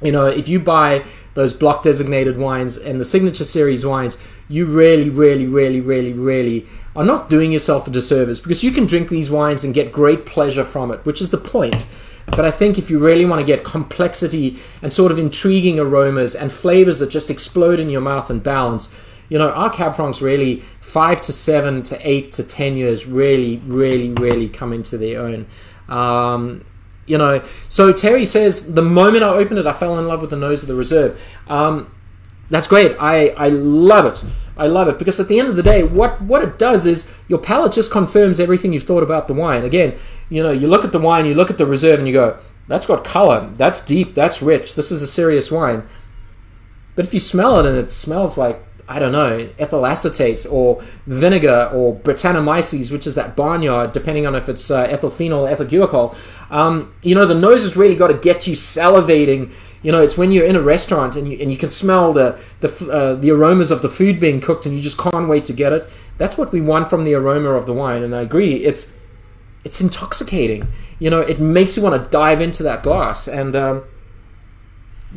You know, if you buy those block designated wines and the signature series wines, you really, really, really, really, really are not doing yourself a disservice because you can drink these wines and get great pleasure from it, which is the point. But I think if you really want to get complexity and sort of intriguing aromas and flavors that just explode in your mouth and balance, you know, our Cab Francs really five to seven to eight to ten years really, really, really come into their own. Um, you know, so Terry says the moment I opened it, I fell in love with the nose of the reserve. Um, that's great. I, I love it. I love it because at the end of the day, what, what it does is your palate just confirms everything you've thought about the wine. Again, you know, you look at the wine, you look at the reserve, and you go, that's got color, that's deep, that's rich, this is a serious wine. But if you smell it and it smells like I don't know, ethyl acetate or vinegar or Brettanomyces, which is that barnyard, depending on if it's uh, ethyl phenol or ethyl guaiacol. Um, you know, the nose has really got to get you salivating. You know, it's when you're in a restaurant and you, and you can smell the the, uh, the aromas of the food being cooked and you just can't wait to get it. That's what we want from the aroma of the wine. And I agree, it's it's intoxicating. You know, it makes you want to dive into that glass and. Um,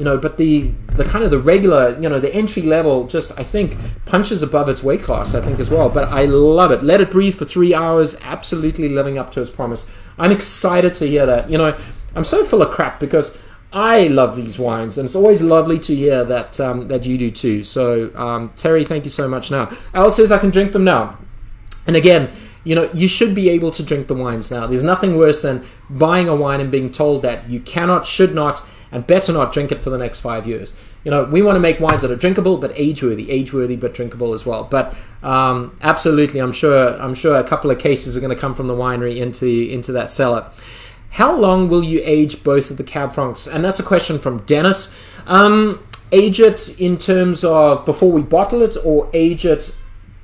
you know, but the the kind of the regular, you know, the entry level just I think punches above its weight class. I think as well. But I love it. Let it breathe for three hours. Absolutely living up to its promise. I'm excited to hear that. You know, I'm so full of crap because I love these wines, and it's always lovely to hear that um, that you do too. So um, Terry, thank you so much. Now, Al says I can drink them now, and again. You know, you should be able to drink the wines now. There's nothing worse than buying a wine and being told that you cannot, should not, and better not drink it for the next five years. You know, we want to make wines that are drinkable but age-worthy, age-worthy but drinkable as well. But um, absolutely, I'm sure I'm sure a couple of cases are going to come from the winery into into that cellar. How long will you age both of the Cab Francs? And that's a question from Dennis. Um, age it in terms of before we bottle it, or age it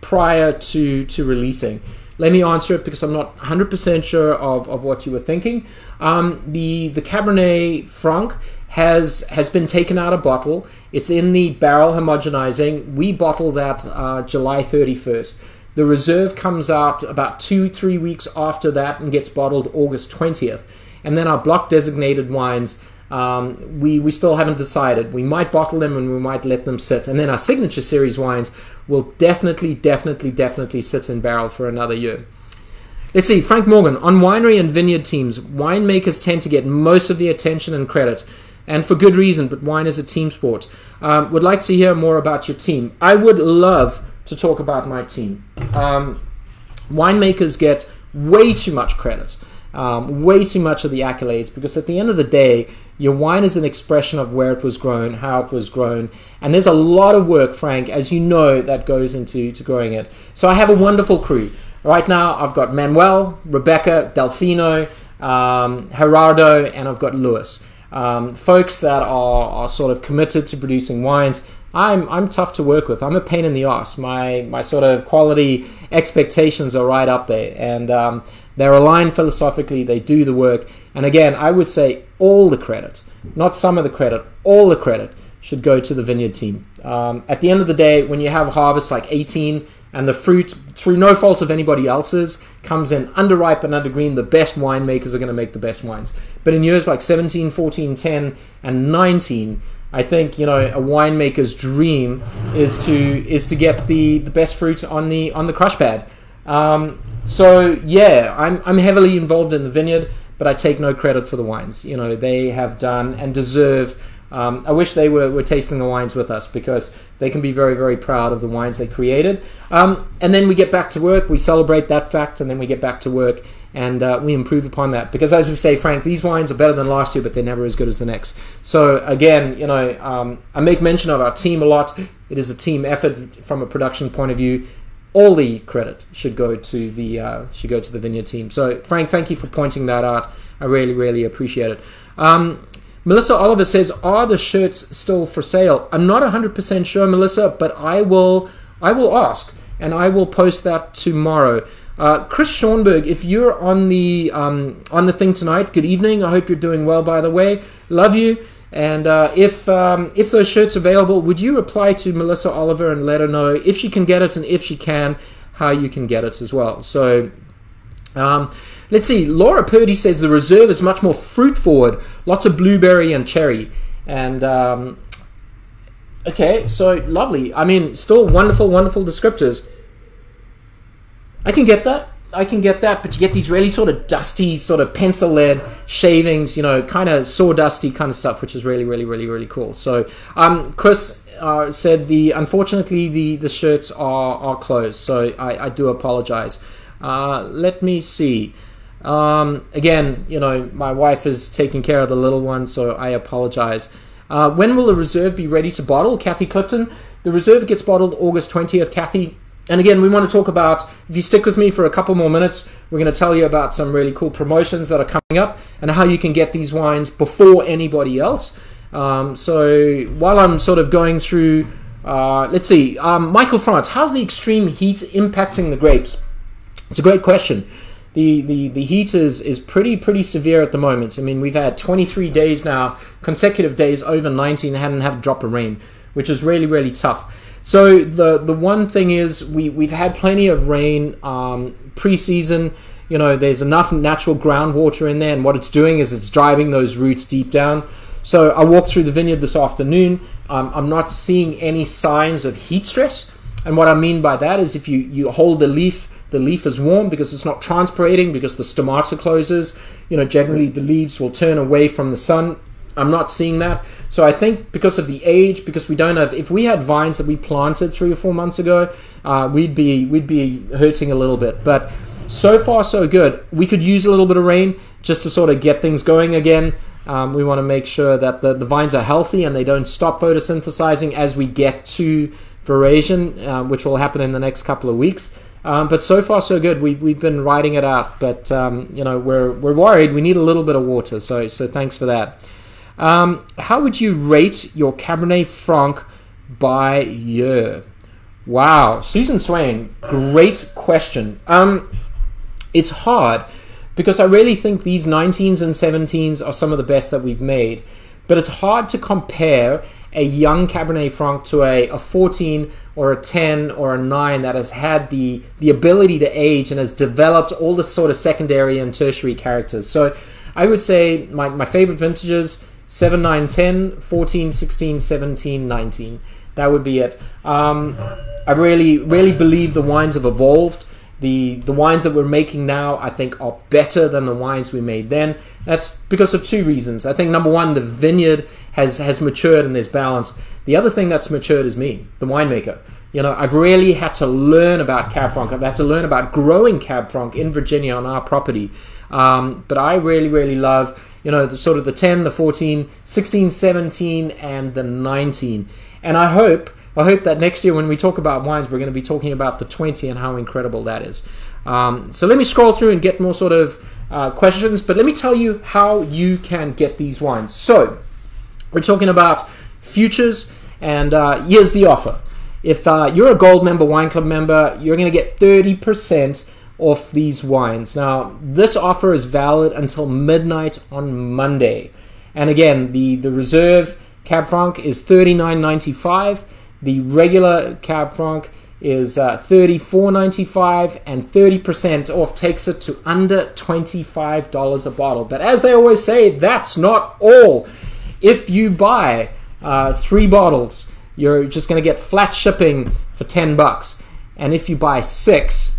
prior to to releasing. Let me answer it because I'm not 100% sure of, of what you were thinking. Um, the the Cabernet Franc has has been taken out of bottle. It's in the barrel homogenizing. We bottle that uh, July 31st. The reserve comes out about two three weeks after that and gets bottled August 20th. And then our block designated wines. Um, we, we still haven't decided. We might bottle them and we might let them sit. And then our signature series wines will definitely, definitely, definitely sit in barrel for another year. Let's see, Frank Morgan. On winery and vineyard teams, winemakers tend to get most of the attention and credit and for good reason, but wine is a team sport. Um, would like to hear more about your team. I would love to talk about my team. Um, winemakers get way too much credit, um, way too much of the accolades, because at the end of the day, your wine is an expression of where it was grown, how it was grown, and there's a lot of work, Frank, as you know, that goes into to growing it. So I have a wonderful crew. Right now, I've got Manuel, Rebecca, Delfino, um, Gerardo, and I've got Lewis um, folks that are, are sort of committed to producing wines. I'm, I'm tough to work with. I'm a pain in the ass. My, my sort of quality expectations are right up there. And um, they're aligned philosophically, they do the work. And again, I would say all the credit, not some of the credit, all the credit should go to the vineyard team. Um, at the end of the day, when you have harvests like 18, and the fruit, through no fault of anybody else's, comes in underripe and undergreen. The best winemakers are going to make the best wines. But in years like 17, 14, 10, and 19, I think you know a winemaker's dream is to is to get the, the best fruit on the on the crush pad. Um, so yeah, I'm I'm heavily involved in the vineyard, but I take no credit for the wines. You know they have done and deserve um, I wish they were, were tasting the wines with us because they can be very, very proud of the wines they created. Um, and then we get back to work, we celebrate that fact, and then we get back to work and uh, we improve upon that. Because as we say, Frank, these wines are better than last year, but they're never as good as the next. So again, you know, um, I make mention of our team a lot. It is a team effort from a production point of view. All the credit should go to the uh, should go to the vineyard team. So Frank, thank you for pointing that out. I really, really appreciate it. Um, Melissa Oliver says, "Are the shirts still for sale?" I'm not 100% sure, Melissa, but I will I will ask and I will post that tomorrow. Uh, Chris Schonberg, if you're on the um, on the thing tonight, good evening. I hope you're doing well. By the way, love you. And uh, if um, if those shirts available, would you reply to Melissa Oliver and let her know if she can get it and if she can, how you can get it as well. So. Um, Let's see. Laura Purdy says the reserve is much more fruit forward, lots of blueberry and cherry. And um, okay, so lovely. I mean, still wonderful, wonderful descriptors. I can get that. I can get that, but you get these really sort of dusty, sort of pencil lead shavings, you know, kind of sawdusty kind of stuff, which is really, really, really, really cool. So, um, Chris uh, said the unfortunately the the shirts are are closed, so I, I do apologize. Uh, let me see. Um, again, you know, my wife is taking care of the little one, so I apologize. Uh, when will the reserve be ready to bottle? Kathy Clifton. The reserve gets bottled August 20th. Kathy, and again, we want to talk about, if you stick with me for a couple more minutes, we're going to tell you about some really cool promotions that are coming up and how you can get these wines before anybody else. Um, so while I'm sort of going through, uh, let's see, um, Michael France, how's the extreme heat impacting the grapes? It's a great question the, the, the heat is, is pretty pretty severe at the moment. I mean, we've had 23 days now, consecutive days over 19, hadn't had a drop of rain, which is really really tough. So the the one thing is we we've had plenty of rain um, preseason. you know, there's enough natural groundwater in there, and what it's doing is it's driving those roots deep down. So I walked through the vineyard this afternoon. Um, I'm not seeing any signs of heat stress. And what I mean by that is if you, you hold the leaf, the leaf is warm because it's not transpirating because the stomata closes. You know, generally the leaves will turn away from the sun. I'm not seeing that. So I think because of the age, because we don't have, if we had vines that we planted three or four months ago, uh, we'd be we'd be hurting a little bit. But so far so good. We could use a little bit of rain just to sort of get things going again. Um, we want to make sure that the, the vines are healthy and they don't stop photosynthesizing as we get to veraison, uh, which will happen in the next couple of weeks. Um, but so far so good. We've, we've been riding it out, but um, you know we're we're worried. We need a little bit of water. So so thanks for that. Um, how would you rate your Cabernet Franc by year? Wow, Susan Swain, great question. Um, it's hard because I really think these 19s and 17s are some of the best that we've made. But it's hard to compare a young Cabernet Franc to a, a 14 or a 10 or a 9 that has had the, the ability to age and has developed all the sort of secondary and tertiary characters. So I would say my, my favorite vintages 7, 9, 10, 14, 16, 17, 19. That would be it. Um, I really, really believe the wines have evolved. The the wines that we're making now, I think, are better than the wines we made then. That's because of two reasons. I think number one, the vineyard has has matured and there's balance. The other thing that's matured is me, the winemaker. You know, I've really had to learn about Cab Franc. I've had to learn about growing Cab Franc in Virginia on our property. Um, but I really, really love, you know, the sort of the 10, the 14, 16, 17, and the 19. And I hope I hope that next year when we talk about wines, we're going to be talking about the 20 and how incredible that is. Um, so let me scroll through and get more sort of uh, questions, but let me tell you how you can get these wines. So we're talking about futures, and uh, here's the offer. If uh, you're a Gold member, Wine Club member, you're going to get 30% off these wines. Now, this offer is valid until midnight on Monday. And again, the, the reserve Cab Franc is $39.95 the regular Cab Franc is uh, $34.95 and 30% off takes it to under $25 a bottle. But as they always say, that's not all. If you buy uh, three bottles, you're just going to get flat shipping for 10 bucks. And if you buy six,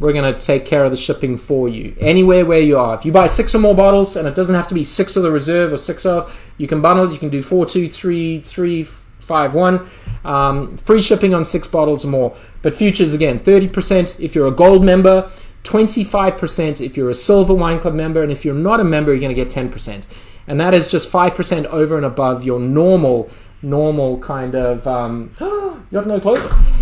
we're going to take care of the shipping for you anywhere where you are. If you buy six or more bottles, and it doesn't have to be six of the reserve or six of, you can bundle. You can do four, two, three, three, five, one. Um, free shipping on six bottles or more. But futures again, 30% if you're a gold member, 25% if you're a silver wine club member, and if you're not a member, you're going to get 10%. And that is just 5% over and above your normal normal kind of um, you have no clue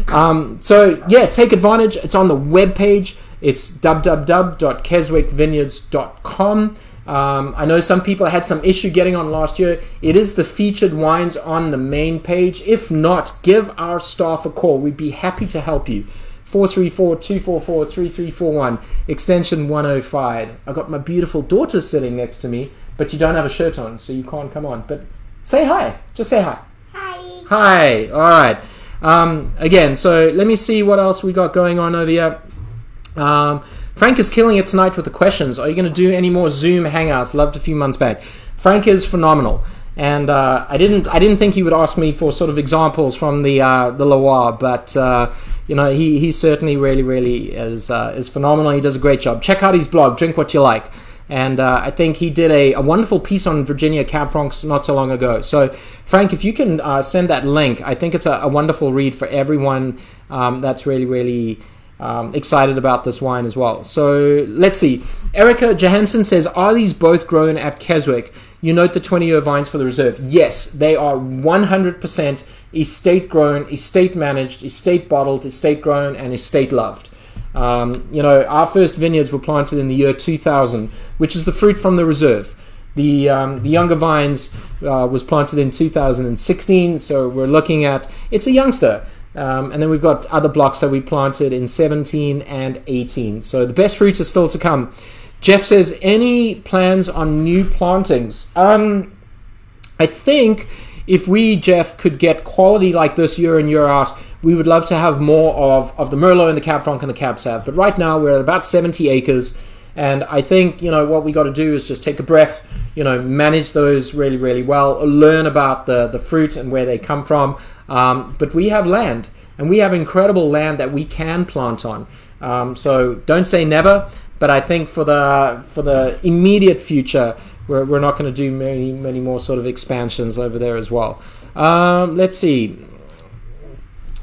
um, so yeah take advantage it's on the web page it's www.keswickvineyards.com um, I know some people had some issue getting on last year. It is the featured wines on the main page. If not, give our staff a call. We'd be happy to help you. 434-244-3341, extension 105. I got my beautiful daughter sitting next to me, but you don't have a shirt on, so you can't come on. But say hi. Just say hi. Hi. Hi. All right. Um, again, so let me see what else we got going on over here. Um, Frank is killing it tonight with the questions. Are you going to do any more Zoom hangouts? Loved a few months back. Frank is phenomenal, and uh, I didn't I didn't think he would ask me for sort of examples from the uh, the Loire, but uh, you know he, he certainly really really is uh, is phenomenal. He does a great job. Check out his blog, Drink What You Like. And uh, I think he did a, a, wonderful piece on Virginia Cab Francs not so long ago. So, Frank, if you can uh, send that link, I think it's a, a wonderful read for everyone um, that's really, really um, excited about this wine as well. So let's see. Erica Johansson says, Are these both grown at Keswick? You note the 20 year vines for the reserve. Yes, they are 100% estate grown, estate managed, estate bottled, estate grown, and estate loved. Um, you know, our first vineyards were planted in the year 2000, which is the fruit from the reserve. The, um, the younger vines uh, was planted in 2016, so we're looking at it's a youngster. Um, and then we've got other blocks that we planted in 17 and 18. So the best fruits are still to come. Jeff says, any plans on new plantings? Um, I think if we, Jeff, could get quality like this year in, year out, we would love to have more of, of the Merlot and the Cab Franc and the Cab Sav. But right now we're at about 70 acres. And I think, you know, what we got to do is just take a breath, you know, manage those really, really well, learn about the, the fruit and where they come from. Um, but we have land and we have incredible land that we can plant on. Um, so don't say never, but I think for the for the immediate future, we're, we're not going to do many many more sort of expansions over there as well. Um, let's see.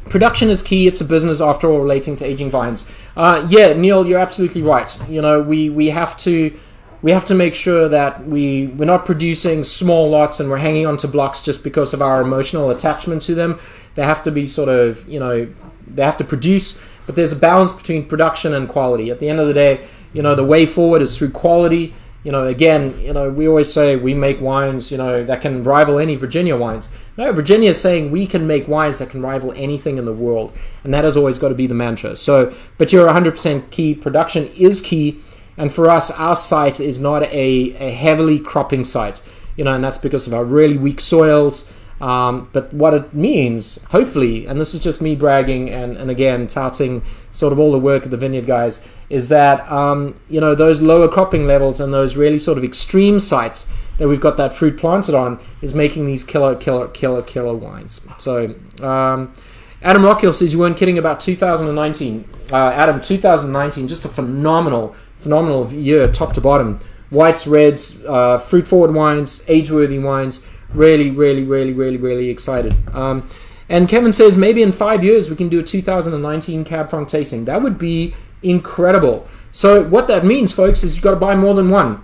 Production is key. It's a business after all, relating to aging vines. Uh, yeah, Neil, you're absolutely right. You know, we we have to we have to make sure that we we're not producing small lots and we're hanging on to blocks just because of our emotional attachment to them. They have to be sort of you know they have to produce, but there's a balance between production and quality. At the end of the day, you know the way forward is through quality you know, again, you know, we always say we make wines, you know, that can rival any Virginia wines. No, Virginia is saying we can make wines that can rival anything in the world, and that has always got to be the mantra. So, but you're 100% key. Production is key, and for us, our site is not a, a heavily cropping site, you know, and that's because of our really weak soils. Um, but what it means, hopefully, and this is just me bragging and, and again touting sort of all the work of the vineyard guys, is that um, you know those lower cropping levels and those really sort of extreme sites that we've got that fruit planted on is making these killer, killer, killer, killer wines. So. Um, Adam Rockhill says you weren't kidding about 2019. Uh, Adam, 2019, just a phenomenal, phenomenal year, top to bottom. Whites, reds, uh, fruit forward wines, age worthy wines really, really, really, really, really excited. Um, and Kevin says maybe in five years we can do a 2019 Cab Franc tasting. That would be incredible. So what that means, folks, is you've got to buy more than one.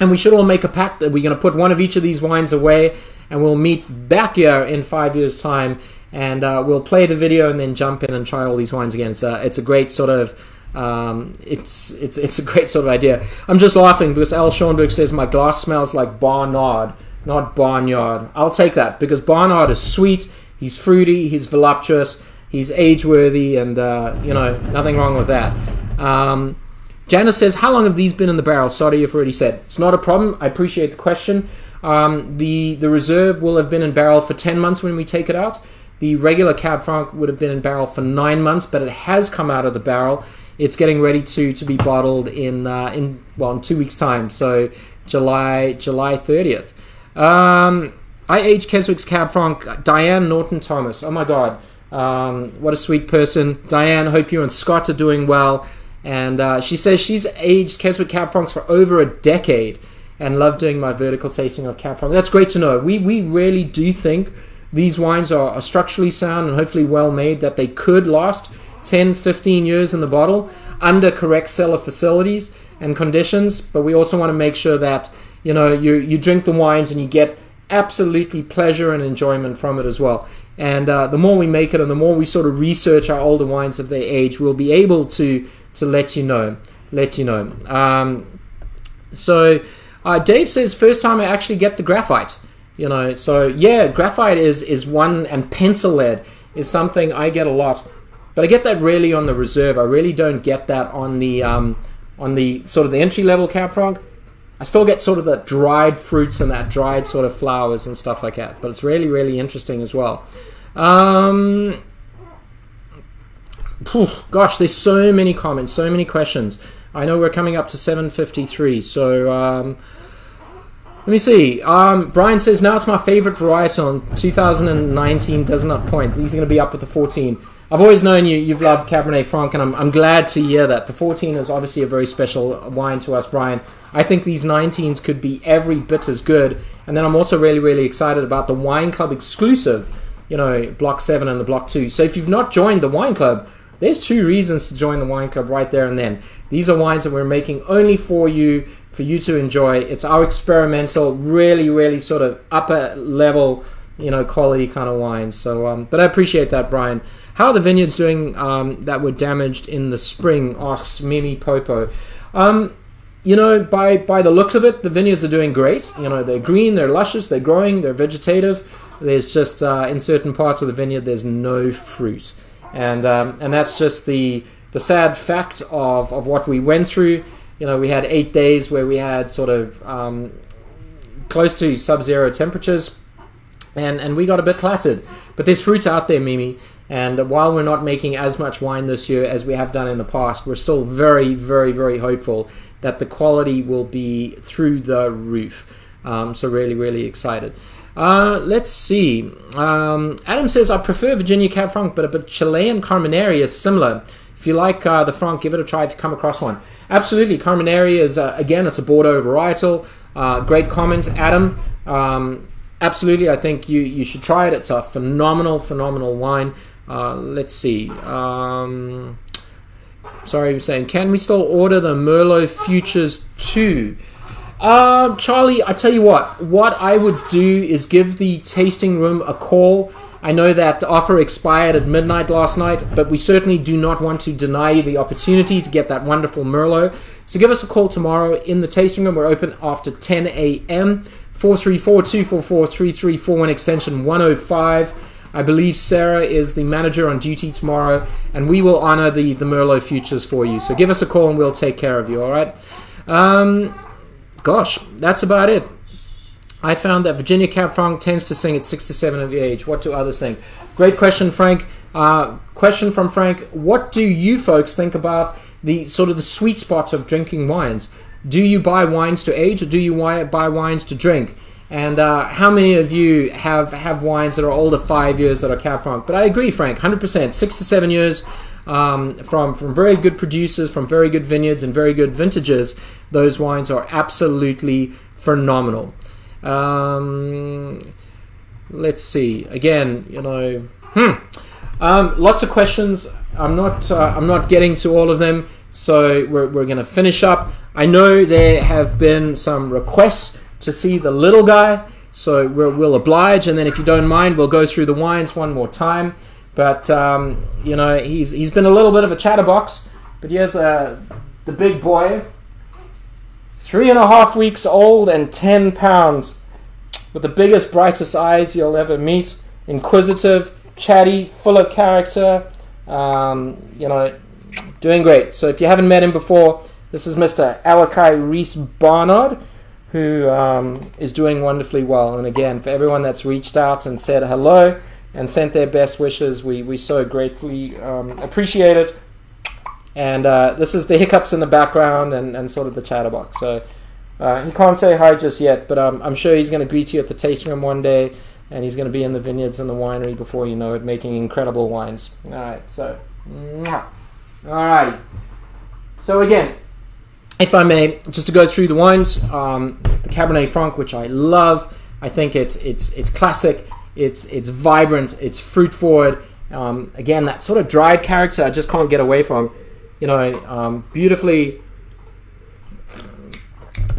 And we should all make a pact that we're going to put one of each of these wines away, and we'll meet back here in five years' time, and uh, we'll play the video and then jump in and try all these wines again. So it's a great sort of um, it's it's it's a great sort of idea. I'm just laughing because Al Schoenberg says my glass smells like Barnard not Barnyard. I'll take that because barnyard is sweet, he's fruity, he's voluptuous, he's age worthy, and uh, you know, nothing wrong with that. Um, Janice says, How long have these been in the barrel? Sorry, you've already said. It's not a problem. I appreciate the question. Um, the, the reserve will have been in barrel for 10 months when we take it out. The regular Cab Franc would have been in barrel for nine months, but it has come out of the barrel. It's getting ready to, to be bottled in, uh, in well in two weeks' time, so July July 30th. Um, I age Keswick's Cab Franc. Diane Norton Thomas. Oh my God. Um, what a sweet person. Diane, hope you and Scott are doing well. And uh, she says she's aged Keswick Cab Francs for over a decade and love doing my vertical tasting of Cab Franc. That's great to know. We, we really do think these wines are, are structurally sound and hopefully well made, that they could last 10, 15 years in the bottle under correct cellar facilities and conditions. But we also want to make sure that you know, you, you drink the wines and you get absolutely pleasure and enjoyment from it as well. And uh, the more we make it and the more we sort of research our older wines of their age, we'll be able to, to let you know. Let you know. Um, so uh, Dave says, first time I actually get the graphite. You know, so yeah, graphite is, is one, and pencil lead is something I get a lot. But I get that really on the reserve. I really don't get that on the um, on the sort of the entry level Cab Franc. I still get sort of the dried fruits and that dried sort of flowers and stuff like that. But it's really, really interesting as well. Um, whew, gosh, there's so many comments, so many questions. I know we're coming up to 7.53, so um, let me see. Um, Brian says, now it's my favorite varietal. 2019 does not point. These are going to be up with the 14. I've always known you, you've loved Cabernet Franc, and I'm, I'm glad to hear that. The 14 is obviously a very special wine to us, Brian. I think these 19s could be every bit as good. And then I'm also really, really excited about the Wine Club exclusive, you know, Block 7 and the Block 2. So if you've not joined the Wine Club, there's two reasons to join the Wine Club right there and then. These are wines that we're making only for you, for you to enjoy. It's our experimental, really, really sort of upper level, you know, quality kind of wines. So, um, but I appreciate that, Brian. How are the vineyards doing um, that were damaged in the spring? Asks Mimi Popo. Um, you know, by by the looks of it, the vineyards are doing great. You know, they're green, they're luscious, they're growing, they're vegetative. There's just uh, in certain parts of the vineyard, there's no fruit, and um, and that's just the the sad fact of of what we went through. You know, we had eight days where we had sort of um, close to sub-zero temperatures, and and we got a bit clattered. But there's fruit out there, Mimi. And while we're not making as much wine this year as we have done in the past, we're still very, very, very hopeful that the quality will be through the roof. Um, so really, really excited. Uh, let's see. Um, Adam says, I prefer Virginia Cab Franc, but, but Chilean Carmenere is similar. If you like uh, the Franc, give it a try if you come across one. Absolutely. Carmenere is, uh, again, it's a Bordeaux varietal. Uh, great comments, Adam. Um, absolutely, I think you, you should try it. It's a phenomenal, phenomenal wine. Uh, let's see. Um, sorry, I'm saying, can we still order the Merlot Futures 2? Um, Charlie, I tell you what, what I would do is give the tasting room a call. I know that offer expired at midnight last night, but we certainly do not want to deny you the opportunity to get that wonderful Merlot. So give us a call tomorrow in the tasting room. We're open after 10 a.m. 434 244 3341 extension 105. I believe Sarah is the manager on duty tomorrow, and we will honor the, the Merlot futures for you. So give us a call and we'll take care of you, all right? Um, gosh, that's about it. I found that Virginia Cab Franc tends to sing at six to seven of the age. What do others think? Great question, Frank. Uh, question from Frank. What do you folks think about the sort of the sweet spots of drinking wines? Do you buy wines to age or do you buy wines to drink? And uh, how many of you have, have wines that are older five years that are Cab Franc? But I agree, Frank, 100%. Six to seven years um, from, from very good producers, from very good vineyards, and very good vintages. Those wines are absolutely phenomenal. Um, let's see. Again, you know, hmm. Um, lots of questions. I'm not. Uh, I'm not getting to all of them. So we're, we're going to finish up. I know there have been some requests to see the little guy. So we'll, we'll oblige, and then if you don't mind, we'll go through the wines one more time. But um, you know, he's he's been a little bit of a chatterbox. But here's uh, the big boy, three and a half weeks old and ten pounds, with the biggest, brightest eyes you'll ever meet. Inquisitive, chatty, full of character. Um, you know, doing great. So if you haven't met him before, this is Mr. Alakai Reese Barnard who um, is doing wonderfully well. And again, for everyone that's reached out and said hello and sent their best wishes, we, we so gratefully um, appreciate it. And uh, this is the hiccups in the background and, and sort of the chatterbox. So uh, he can't say hi just yet, but um, I'm sure he's going to greet you at the tasting room one day. And he's going to be in the vineyards and the winery before you know it, making incredible wines. All right, so, all right. So again, if I may, just to go through the wines, um, the Cabernet Franc, which I love. I think it's it's it's classic. It's it's vibrant. It's fruit forward. Um, again, that sort of dried character I just can't get away from. You know, um, beautifully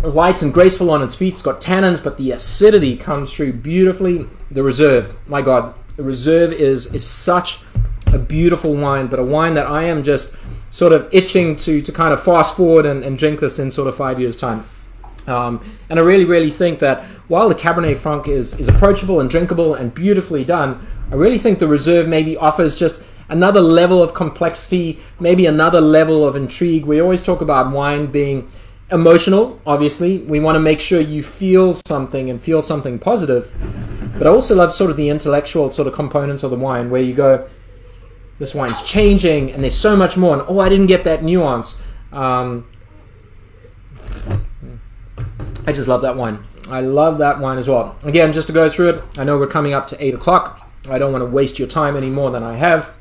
light and graceful on its feet. It's got tannins, but the acidity comes through beautifully. The Reserve, my God, the Reserve is is such a beautiful wine, but a wine that I am just sort of itching to to kind of fast forward and, and drink this in sort of five years' time. Um, and I really, really think that while the Cabernet Franc is, is approachable and drinkable and beautifully done, I really think the Reserve maybe offers just another level of complexity, maybe another level of intrigue. We always talk about wine being emotional, obviously. We want to make sure you feel something and feel something positive. But I also love sort of the intellectual sort of components of the wine where you go, this wine's changing, and there's so much more. And oh, I didn't get that nuance. Um, I just love that wine. I love that wine as well. Again, just to go through it, I know we're coming up to 8 o'clock. I don't want to waste your time any more than I have.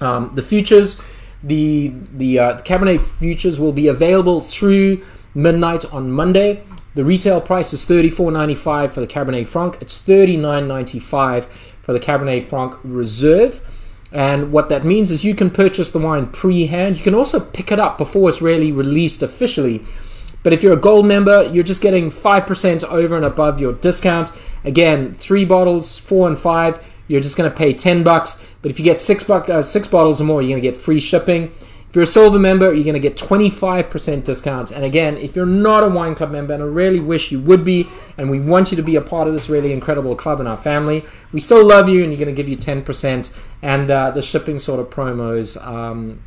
Um, the futures, the, the, uh, the Cabernet futures will be available through midnight on Monday. The retail price is $34.95 for the Cabernet Franc. It's $39.95 for the Cabernet Franc Reserve. And what that means is you can purchase the wine pre-hand. You can also pick it up before it's really released officially. But if you're a gold member, you're just getting 5% over and above your discount. Again, three bottles, four and five, you're just going to pay 10 bucks. But if you get six, buck, uh, six bottles or more, you're going to get free shipping. If you're a silver member, you're going to get 25% discounts. And again, if you're not a wine club member, and I really wish you would be, and we want you to be a part of this really incredible club in our family, we still love you, and you're going to give you 10%. And uh, the shipping sort of promos um,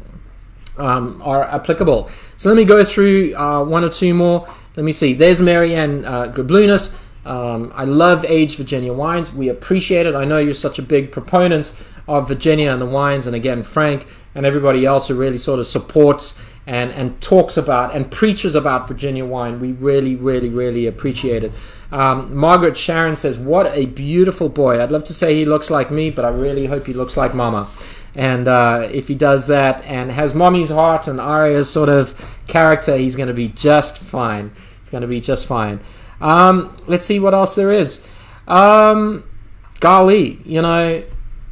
um, are applicable. So let me go through uh, one or two more. Let me see. There's Marianne uh, Grablunas. Um, I love aged Virginia wines. We appreciate it. I know you're such a big proponent of Virginia and the wines, and again, Frank and everybody else who really sort of supports and, and talks about and preaches about Virginia wine. We really, really, really appreciate it. Um, Margaret Sharon says, What a beautiful boy. I'd love to say he looks like me, but I really hope he looks like Mama. And uh, if he does that and has mommy's heart and Aria's sort of character, he's going to be just fine. It's going to be just fine. Um, let's see what else there is. Um, golly, you know,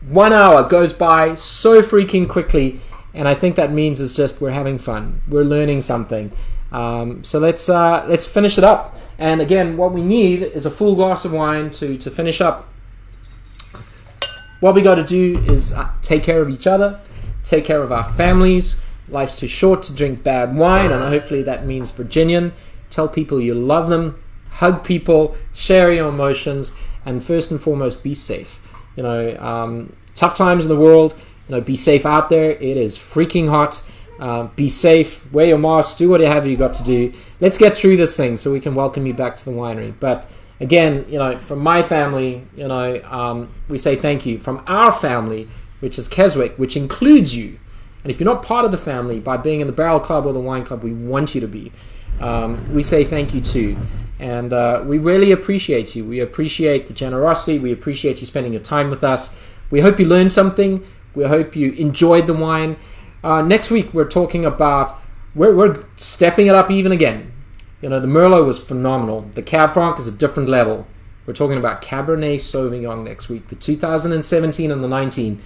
one hour goes by so freaking quickly, and I think that means it's just we're having fun. We're learning something. Um, so let's uh, let's finish it up. And again, what we need is a full glass of wine to to finish up. What we got to do is uh, take care of each other, take care of our families. Life's too short to drink bad wine, and hopefully that means Virginian. Tell people you love them, hug people, share your emotions, and first and foremost, be safe. You know, um, tough times in the world. You know, be safe out there. It is freaking hot. Uh, be safe. Wear your mask. Do whatever you have you got to do. Let's get through this thing so we can welcome you back to the winery. But again, you know, from my family, you know, um, we say thank you. From our family, which is Keswick, which includes you. And if you're not part of the family by being in the Barrel Club or the Wine Club, we want you to be. Um, we say thank you too. And uh, we really appreciate you. We appreciate the generosity. We appreciate you spending your time with us. We hope you learned something. We hope you enjoyed the wine. Uh, next week, we're talking about, we're, we're stepping it up even again. You know, the Merlot was phenomenal. The Cab Franc is a different level. We're talking about Cabernet Sauvignon next week, the 2017 and the 19.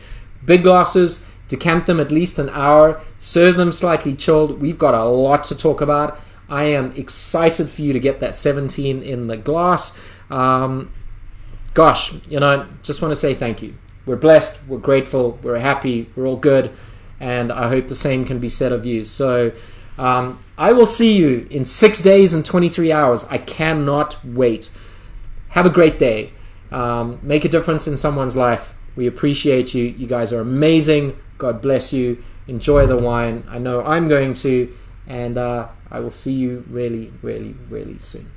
Big glasses, decant them at least an hour, serve them slightly chilled. We've got a lot to talk about. I am excited for you to get that 17 in the glass. Um, gosh, you know, just want to say thank you. We're blessed, we're grateful, we're happy, we're all good, and I hope the same can be said of you. So, um, I will see you in six days and 23 hours. I cannot wait. Have a great day. Um, make a difference in someone's life. We appreciate you. You guys are amazing. God bless you. Enjoy the wine. I know I'm going to. And uh, I will see you really, really, really soon.